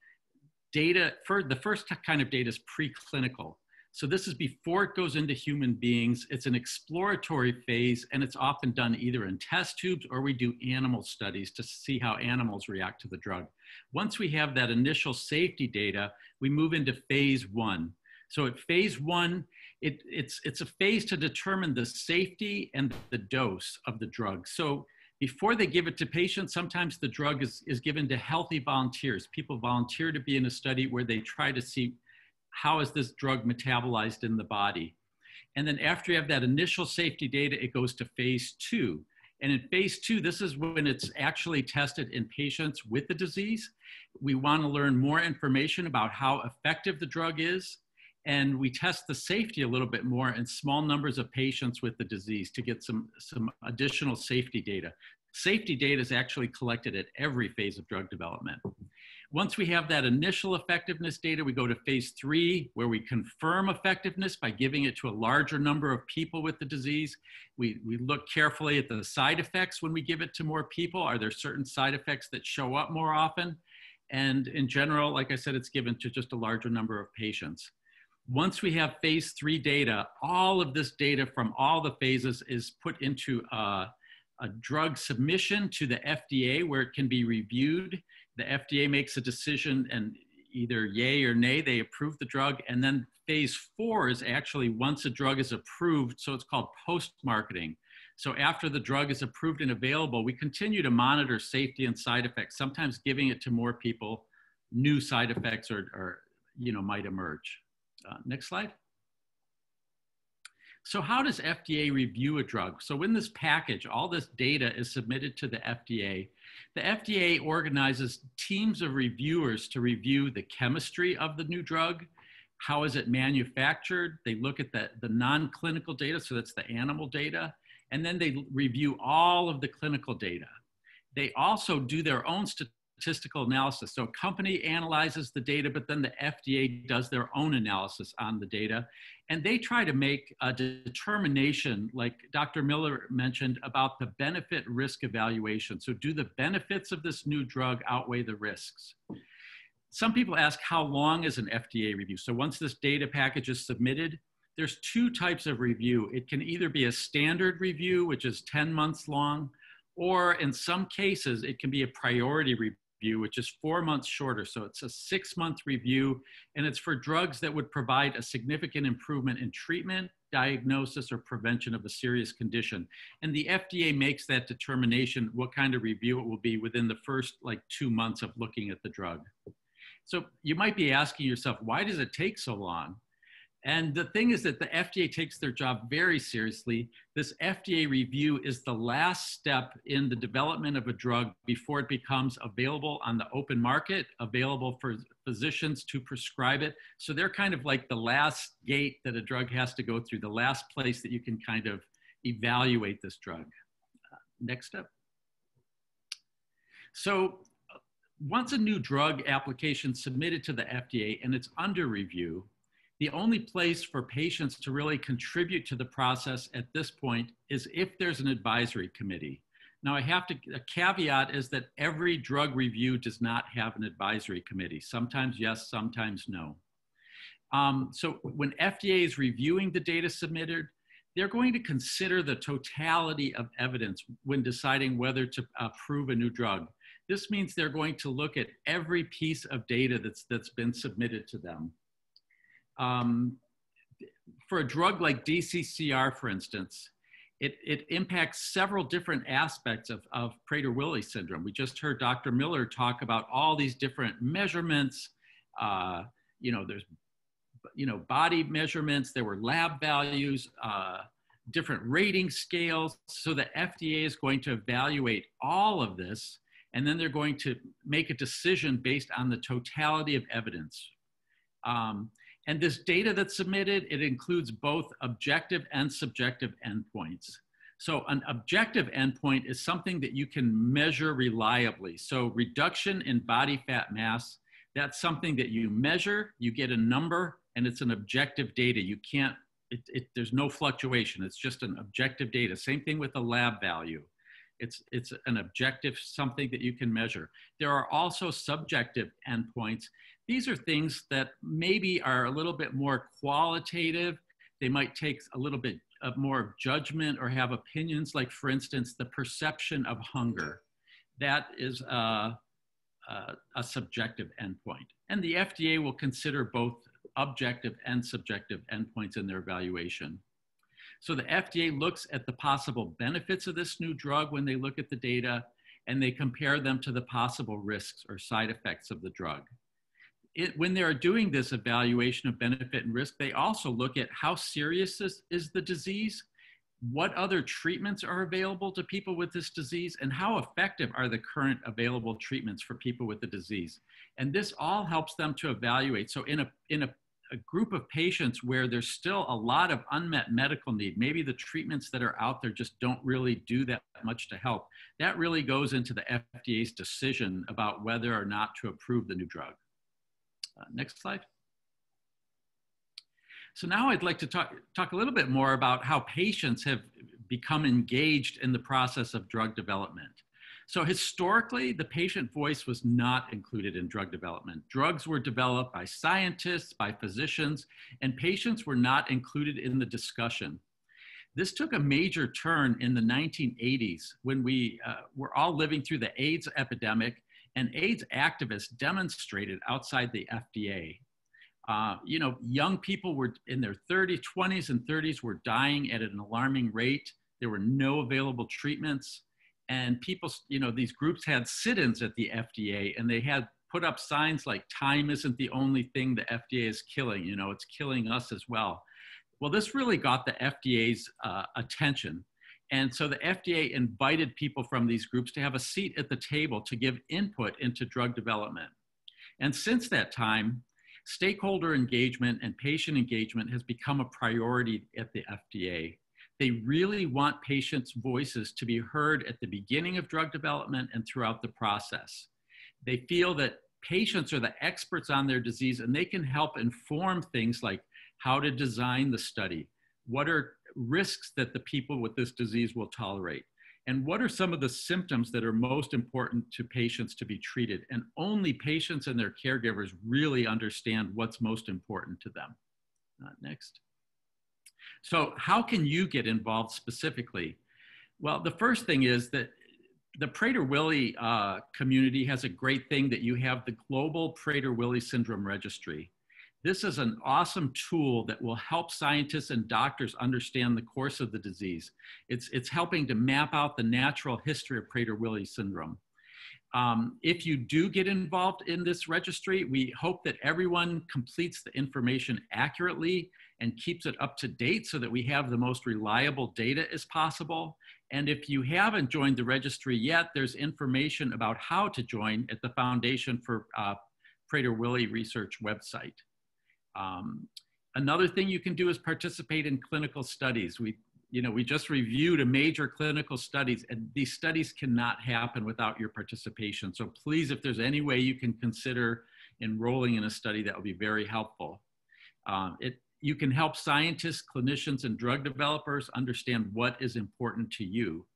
data for the first kind of data is preclinical so this is before it goes into human beings it's an exploratory phase and it's often done either in test tubes or we do animal studies to see how animals react to the drug once we have that initial safety data we move into phase one so at phase one, it, it's, it's a phase to determine the safety and the dose of the drug. So before they give it to patients, sometimes the drug is, is given to healthy volunteers. People volunteer to be in a study where they try to see how is this drug metabolized in the body. And then after you have that initial safety data, it goes to phase two. And in phase two, this is when it's actually tested in patients with the disease. We want to learn more information about how effective the drug is, and we test the safety a little bit more in small numbers of patients with the disease to get some, some additional safety data. Safety data is actually collected at every phase of drug development. Once we have that initial effectiveness data, we go to phase three, where we confirm effectiveness by giving it to a larger number of people with the disease. We, we look carefully at the side effects when we give it to more people. Are there certain side effects that show up more often? And in general, like I said, it's given to just a larger number of patients. Once we have phase three data, all of this data from all the phases is put into a, a drug submission to the FDA where it can be reviewed the FDA makes a decision and either yay or nay, they approve the drug. And then phase four is actually once a drug is approved, so it's called post marketing. So after the drug is approved and available, we continue to monitor safety and side effects, sometimes giving it to more people, new side effects or, or you know, might emerge. Uh, next slide. So how does FDA review a drug? So in this package, all this data is submitted to the FDA. The FDA organizes teams of reviewers to review the chemistry of the new drug. How is it manufactured? They look at the, the non-clinical data, so that's the animal data, and then they review all of the clinical data. They also do their own statistics statistical analysis. So a company analyzes the data, but then the FDA does their own analysis on the data. And they try to make a determination, like Dr. Miller mentioned, about the benefit risk evaluation. So do the benefits of this new drug outweigh the risks? Some people ask how long is an FDA review? So once this data package is submitted, there's two types of review. It can either be a standard review, which is 10 months long, or in some cases, it can be a priority review review, which is four months shorter. So it's a six month review, and it's for drugs that would provide a significant improvement in treatment, diagnosis, or prevention of a serious condition. And the FDA makes that determination what kind of review it will be within the first like two months of looking at the drug. So you might be asking yourself, why does it take so long? And the thing is that the FDA takes their job very seriously. This FDA review is the last step in the development of a drug before it becomes available on the open market, available for physicians to prescribe it. So they're kind of like the last gate that a drug has to go through, the last place that you can kind of evaluate this drug. Next step. So once a new drug application submitted to the FDA and it's under review, the only place for patients to really contribute to the process at this point is if there's an advisory committee. Now, I have to, a caveat is that every drug review does not have an advisory committee. Sometimes yes, sometimes no. Um, so when FDA is reviewing the data submitted, they're going to consider the totality of evidence when deciding whether to approve a new drug. This means they're going to look at every piece of data that's, that's been submitted to them um, for a drug like DCCR, for instance, it, it impacts several different aspects of, of Prader-Willi syndrome. We just heard Dr. Miller talk about all these different measurements. Uh, you know, there's, you know, body measurements, there were lab values, uh, different rating scales. So the FDA is going to evaluate all of this, and then they're going to make a decision based on the totality of evidence. Um, and this data that's submitted, it includes both objective and subjective endpoints. So an objective endpoint is something that you can measure reliably. So reduction in body fat mass, that's something that you measure, you get a number, and it's an objective data. You can't, it, it, there's no fluctuation. It's just an objective data. Same thing with a lab value. It's, it's an objective, something that you can measure. There are also subjective endpoints, these are things that maybe are a little bit more qualitative. They might take a little bit of more judgment or have opinions, like, for instance, the perception of hunger. That is a, a, a subjective endpoint. And the FDA will consider both objective and subjective endpoints in their evaluation. So the FDA looks at the possible benefits of this new drug when they look at the data, and they compare them to the possible risks or side effects of the drug it, when they're doing this evaluation of benefit and risk, they also look at how serious is, is the disease, what other treatments are available to people with this disease, and how effective are the current available treatments for people with the disease. And this all helps them to evaluate. So in a, in a, a group of patients where there's still a lot of unmet medical need. Maybe the treatments that are out there just don't really do that much to help. That really goes into the FDA's decision about whether or not to approve the new drug. Uh, next slide. So now I'd like to talk, talk a little bit more about how patients have become engaged in the process of drug development. So historically, the patient voice was not included in drug development. Drugs were developed by scientists, by physicians, and patients were not included in the discussion. This took a major turn in the 1980s when we uh, were all living through the AIDS epidemic and AIDS activists demonstrated outside the FDA. Uh, you know, young people were in their 30s, 20s, and 30s were dying at an alarming rate. There were no available treatments. And people, you know, these groups had sit ins at the FDA and they had put up signs like, time isn't the only thing the FDA is killing, you know, it's killing us as well. Well, this really got the FDA's uh, attention. And so the FDA invited people from these groups to have a seat at the table to give input into drug development. And since that time, stakeholder engagement and patient engagement has become a priority at the FDA. They really want patients' voices to be heard at the beginning of drug development and throughout the process. They feel that patients are the experts on their disease and they can help inform things like how to design the study, what are risks that the people with this disease will tolerate? And what are some of the symptoms that are most important to patients to be treated? And only patients and their caregivers really understand what's most important to them. Uh, next. So, how can you get involved specifically? Well, the first thing is that the Prader-Willi uh, community has a great thing that you have the Global Prader-Willi Syndrome Registry. This is an awesome tool that will help scientists and doctors understand the course of the disease. It's, it's helping to map out the natural history of Prader-Willi syndrome. Um, if you do get involved in this registry, we hope that everyone completes the information accurately and keeps it up to date so that we have the most reliable data as possible. And if you haven't joined the registry yet, there's information about how to join at the Foundation for uh, Prader-Willi Research website. Um, another thing you can do is participate in clinical studies. We, you know, we just reviewed a major clinical studies and these studies cannot happen without your participation. So please, if there's any way you can consider enrolling in a study, that would be very helpful. Um, it, you can help scientists, clinicians, and drug developers understand what is important to you.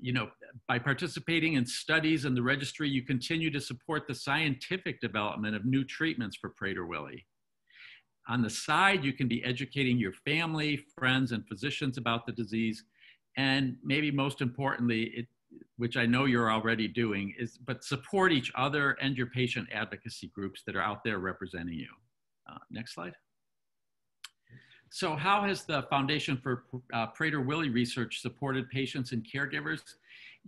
You know, by participating in studies in the registry, you continue to support the scientific development of new treatments for Prader-Willi. On the side, you can be educating your family, friends, and physicians about the disease. And maybe most importantly, it, which I know you're already doing, is but support each other and your patient advocacy groups that are out there representing you. Uh, next slide. So how has the Foundation for uh, Prader-Willi Research supported patients and caregivers?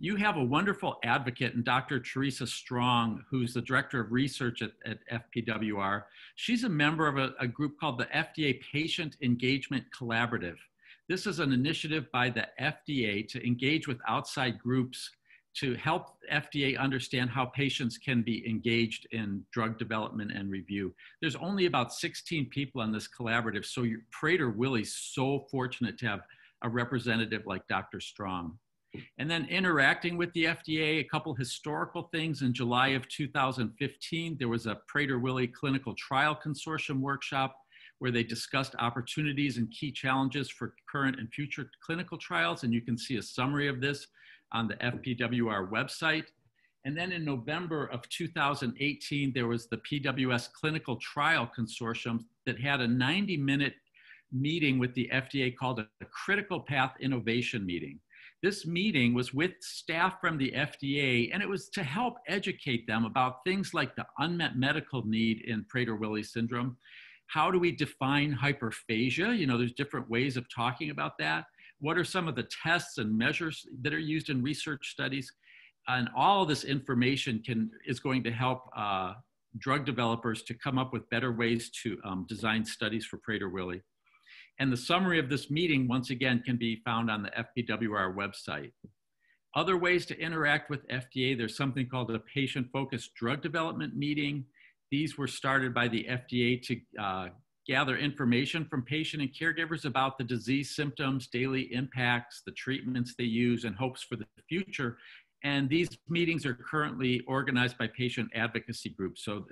You have a wonderful advocate in Dr. Theresa Strong, who's the director of research at, at FPWR. She's a member of a, a group called the FDA Patient Engagement Collaborative. This is an initiative by the FDA to engage with outside groups to help FDA understand how patients can be engaged in drug development and review. There's only about 16 people on this collaborative, so Prader-Willi's so fortunate to have a representative like Dr. Strong. And then interacting with the FDA, a couple historical things. In July of 2015, there was a Prader-Willi Clinical Trial Consortium workshop where they discussed opportunities and key challenges for current and future clinical trials. And you can see a summary of this on the FPWR website. And then in November of 2018, there was the PWS Clinical Trial Consortium that had a 90 minute meeting with the FDA called a critical path innovation meeting. This meeting was with staff from the FDA, and it was to help educate them about things like the unmet medical need in Prader-Willi syndrome. How do we define hyperphagia? You know, there's different ways of talking about that. What are some of the tests and measures that are used in research studies? And all this information can is going to help uh, drug developers to come up with better ways to um, design studies for Prader-Willi. And the summary of this meeting, once again, can be found on the FPWR website. Other ways to interact with FDA, there's something called a patient-focused drug development meeting. These were started by the FDA to uh, gather information from patient and caregivers about the disease symptoms, daily impacts, the treatments they use, and hopes for the future. And these meetings are currently organized by patient advocacy groups. So,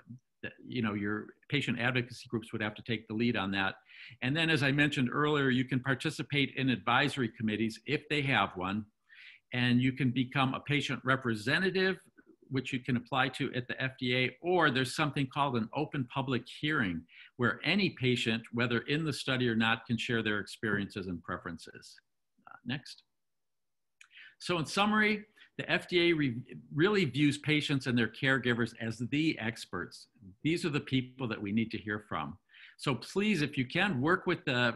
you know, your patient advocacy groups would have to take the lead on that. And then, as I mentioned earlier, you can participate in advisory committees if they have one. And you can become a patient representative which you can apply to at the FDA, or there's something called an open public hearing where any patient, whether in the study or not, can share their experiences and preferences. Uh, next. So in summary, the FDA re really views patients and their caregivers as the experts. These are the people that we need to hear from. So please, if you can, work with the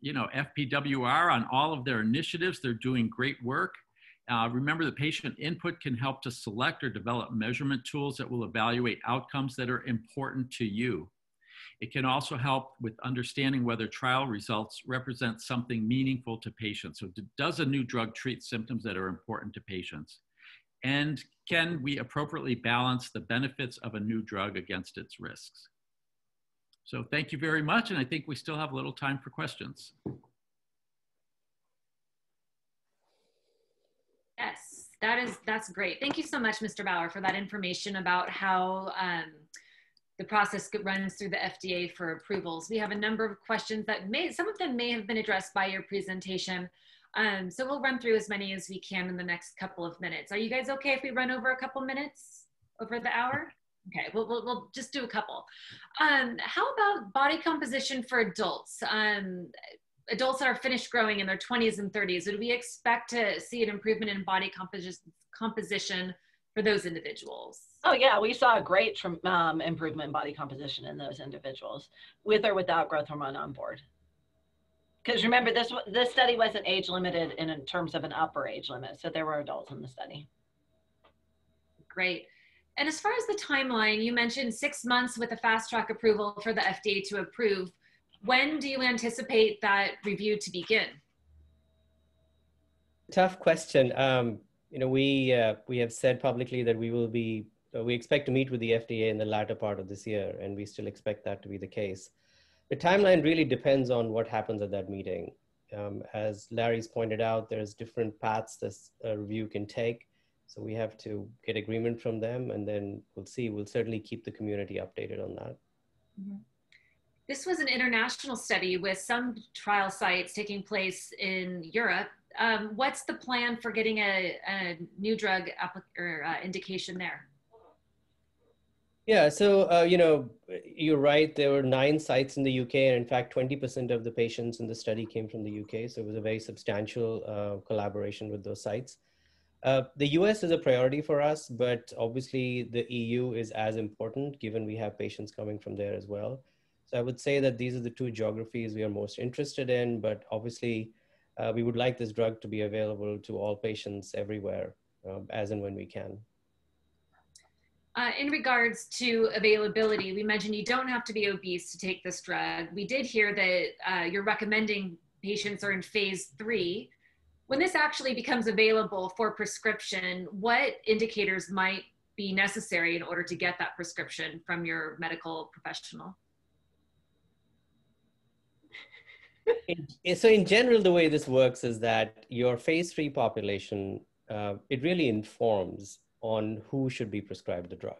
you know, FPWR on all of their initiatives. They're doing great work. Uh, remember the patient input can help to select or develop measurement tools that will evaluate outcomes that are important to you. It can also help with understanding whether trial results represent something meaningful to patients. So does a new drug treat symptoms that are important to patients? And can we appropriately balance the benefits of a new drug against its risks? So thank you very much. And I think we still have a little time for questions. Yes, that is that's great. Thank you so much, Mr. Bauer, for that information about how um, the process runs through the FDA for approvals. We have a number of questions that may, some of them may have been addressed by your presentation. Um, so we'll run through as many as we can in the next couple of minutes. Are you guys okay if we run over a couple minutes over the hour? Okay, we'll, we'll, we'll just do a couple. Um, how about body composition for adults? Um, adults that are finished growing in their 20s and 30s, would we expect to see an improvement in body composition, composition for those individuals? Oh yeah, we saw a great um, improvement in body composition in those individuals with or without growth hormone on board. Because remember, this this study wasn't age limited in, in terms of an upper age limit, so there were adults in the study. Great. And as far as the timeline, you mentioned six months with a fast track approval for the FDA to approve. When do you anticipate that review to begin? Tough question. Um, you know, we uh, we have said publicly that we will be uh, we expect to meet with the FDA in the latter part of this year, and we still expect that to be the case. The timeline really depends on what happens at that meeting. Um, as Larry's pointed out, there's different paths this uh, review can take. So we have to get agreement from them, and then we'll see. We'll certainly keep the community updated on that. Mm -hmm. This was an international study with some trial sites taking place in Europe. Um, what's the plan for getting a, a new drug or uh, indication there? Yeah, so uh, you know, you're right. There were nine sites in the UK, and in fact, 20% of the patients in the study came from the UK. So it was a very substantial uh, collaboration with those sites. Uh, the US is a priority for us, but obviously the EU is as important, given we have patients coming from there as well. So I would say that these are the two geographies we are most interested in, but obviously uh, we would like this drug to be available to all patients everywhere uh, as and when we can. Uh, in regards to availability, we mentioned you don't have to be obese to take this drug. We did hear that uh, you're recommending patients are in phase three. When this actually becomes available for prescription, what indicators might be necessary in order to get that prescription from your medical professional? In, so in general, the way this works is that your phase three population, uh, it really informs on who should be prescribed the drug.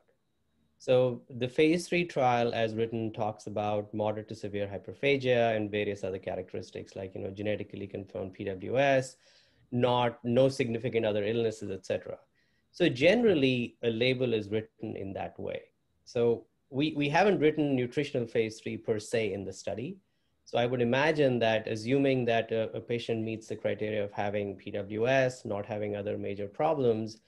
So the phase three trial as written talks about moderate to severe hyperphagia and various other characteristics like, you know, genetically confirmed PWS, not, no significant other illnesses, etc. So generally a label is written in that way. So we, we haven't written nutritional phase three per se in the study, so I would imagine that assuming that a, a, patient meets the criteria of having PWS, not having other major problems,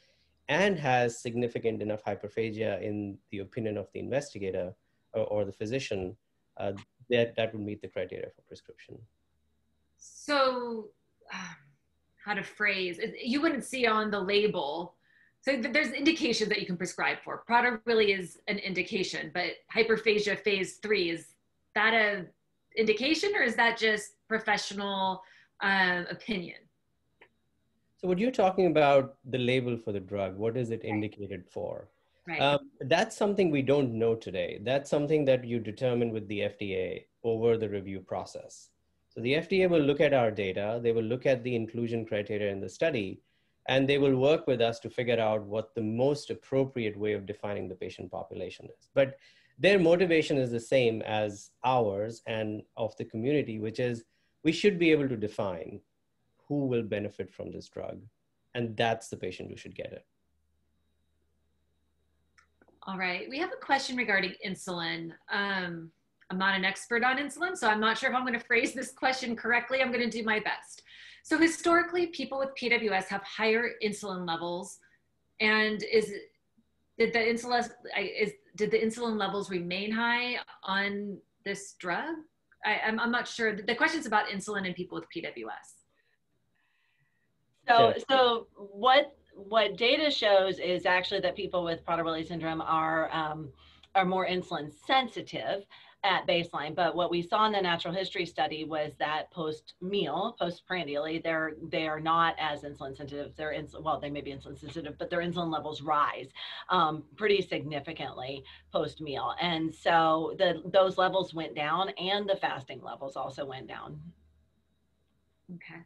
and has significant enough hyperphagia in the opinion of the investigator or, or the physician, uh, that, that would meet the criteria for prescription. So um, how to phrase, you wouldn't see on the label so there's indication that you can prescribe for. Prader-Willi is an indication, but hyperphagia phase three, is that a indication or is that just professional um, opinion? So what you're talking about the label for the drug, what is it indicated for? Right. Um, that's something we don't know today. That's something that you determine with the FDA over the review process. So the FDA will look at our data, they will look at the inclusion criteria in the study, and they will work with us to figure out what the most appropriate way of defining the patient population is. But their motivation is the same as ours and of the community, which is we should be able to define who will benefit from this drug, and that's the patient who should get it. All right, we have a question regarding insulin. Um, I'm not an expert on insulin, so I'm not sure if I'm going to phrase this question correctly. I'm going to do my best. So historically, people with PWS have higher insulin levels, and is did the insulin is did the insulin levels remain high on this drug? I, am I'm, I'm not sure. The question's about insulin in people with PWS. So, so what what data shows is actually that people with Prader-Willi syndrome are um, are more insulin sensitive at baseline. But what we saw in the natural history study was that post meal, post prandially, they're they are not as insulin sensitive. They're insulin well, they may be insulin sensitive, but their insulin levels rise um, pretty significantly post meal, and so the those levels went down, and the fasting levels also went down. Okay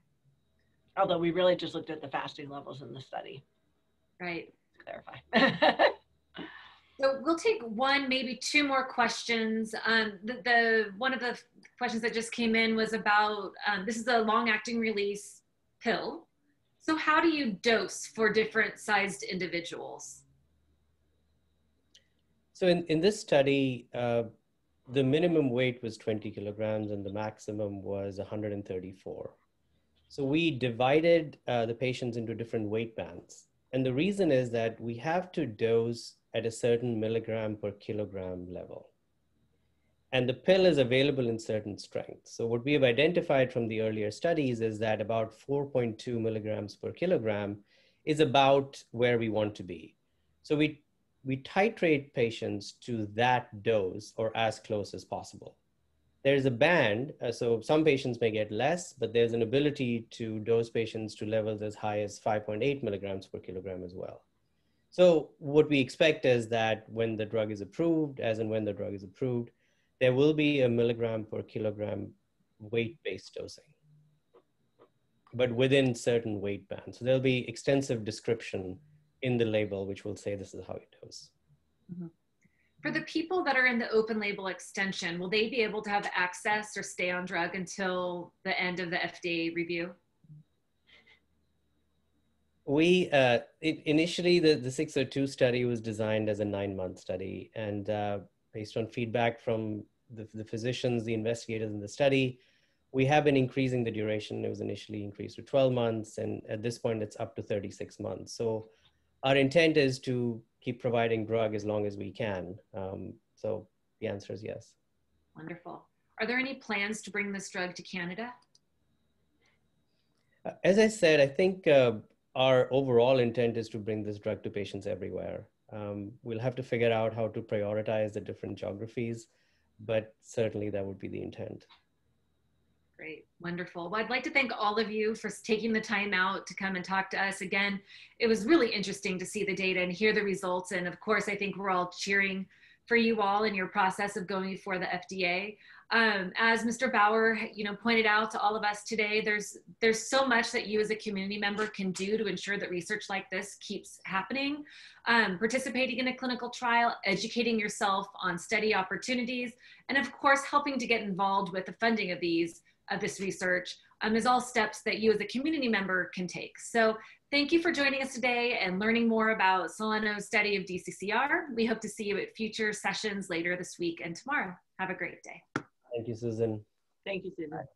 although we really just looked at the fasting levels in the study. Right. clarify. so we'll take one, maybe two more questions. Um, the, the, one of the questions that just came in was about um, this is a long-acting release pill. So how do you dose for different sized individuals? So in, in this study, uh, the minimum weight was 20 kilograms and the maximum was 134. So we divided uh, the patients into different weight bands. And the reason is that we have to dose at a certain milligram per kilogram level. And the pill is available in certain strengths. So what we have identified from the earlier studies is that about 4.2 milligrams per kilogram is about where we want to be. So we, we titrate patients to that dose or as close as possible there's a band. Uh, so some patients may get less, but there's an ability to dose patients to levels as high as 5.8 milligrams per kilogram as well. So what we expect is that when the drug is approved, as and when the drug is approved, there will be a milligram per kilogram weight-based dosing, but within certain weight bands. So there'll be extensive description in the label, which will say this is how you dose. Mm -hmm. For the people that are in the open label extension, will they be able to have access or stay on drug until the end of the FDA review? We uh, it, initially the, the 602 study was designed as a nine month study, and uh, based on feedback from the, the physicians, the investigators in the study, we have been increasing the duration. It was initially increased to 12 months, and at this point, it's up to 36 months. So our intent is to keep providing drug as long as we can. Um, so the answer is yes. Wonderful. Are there any plans to bring this drug to Canada? Uh, as I said, I think uh, our overall intent is to bring this drug to patients everywhere. Um, we'll have to figure out how to prioritize the different geographies, but certainly that would be the intent. Great, wonderful. Well, I'd like to thank all of you for taking the time out to come and talk to us. Again, it was really interesting to see the data and hear the results. And of course, I think we're all cheering for you all in your process of going before the FDA. Um, as Mr. Bauer, you know, pointed out to all of us today, there's there's so much that you as a community member can do to ensure that research like this keeps happening. Um, participating in a clinical trial, educating yourself on study opportunities, and of course, helping to get involved with the funding of these of this research um, is all steps that you as a community member can take. So thank you for joining us today and learning more about Soleno's study of DCCR. We hope to see you at future sessions later this week and tomorrow. Have a great day. Thank you, Susan. Thank you, Susan.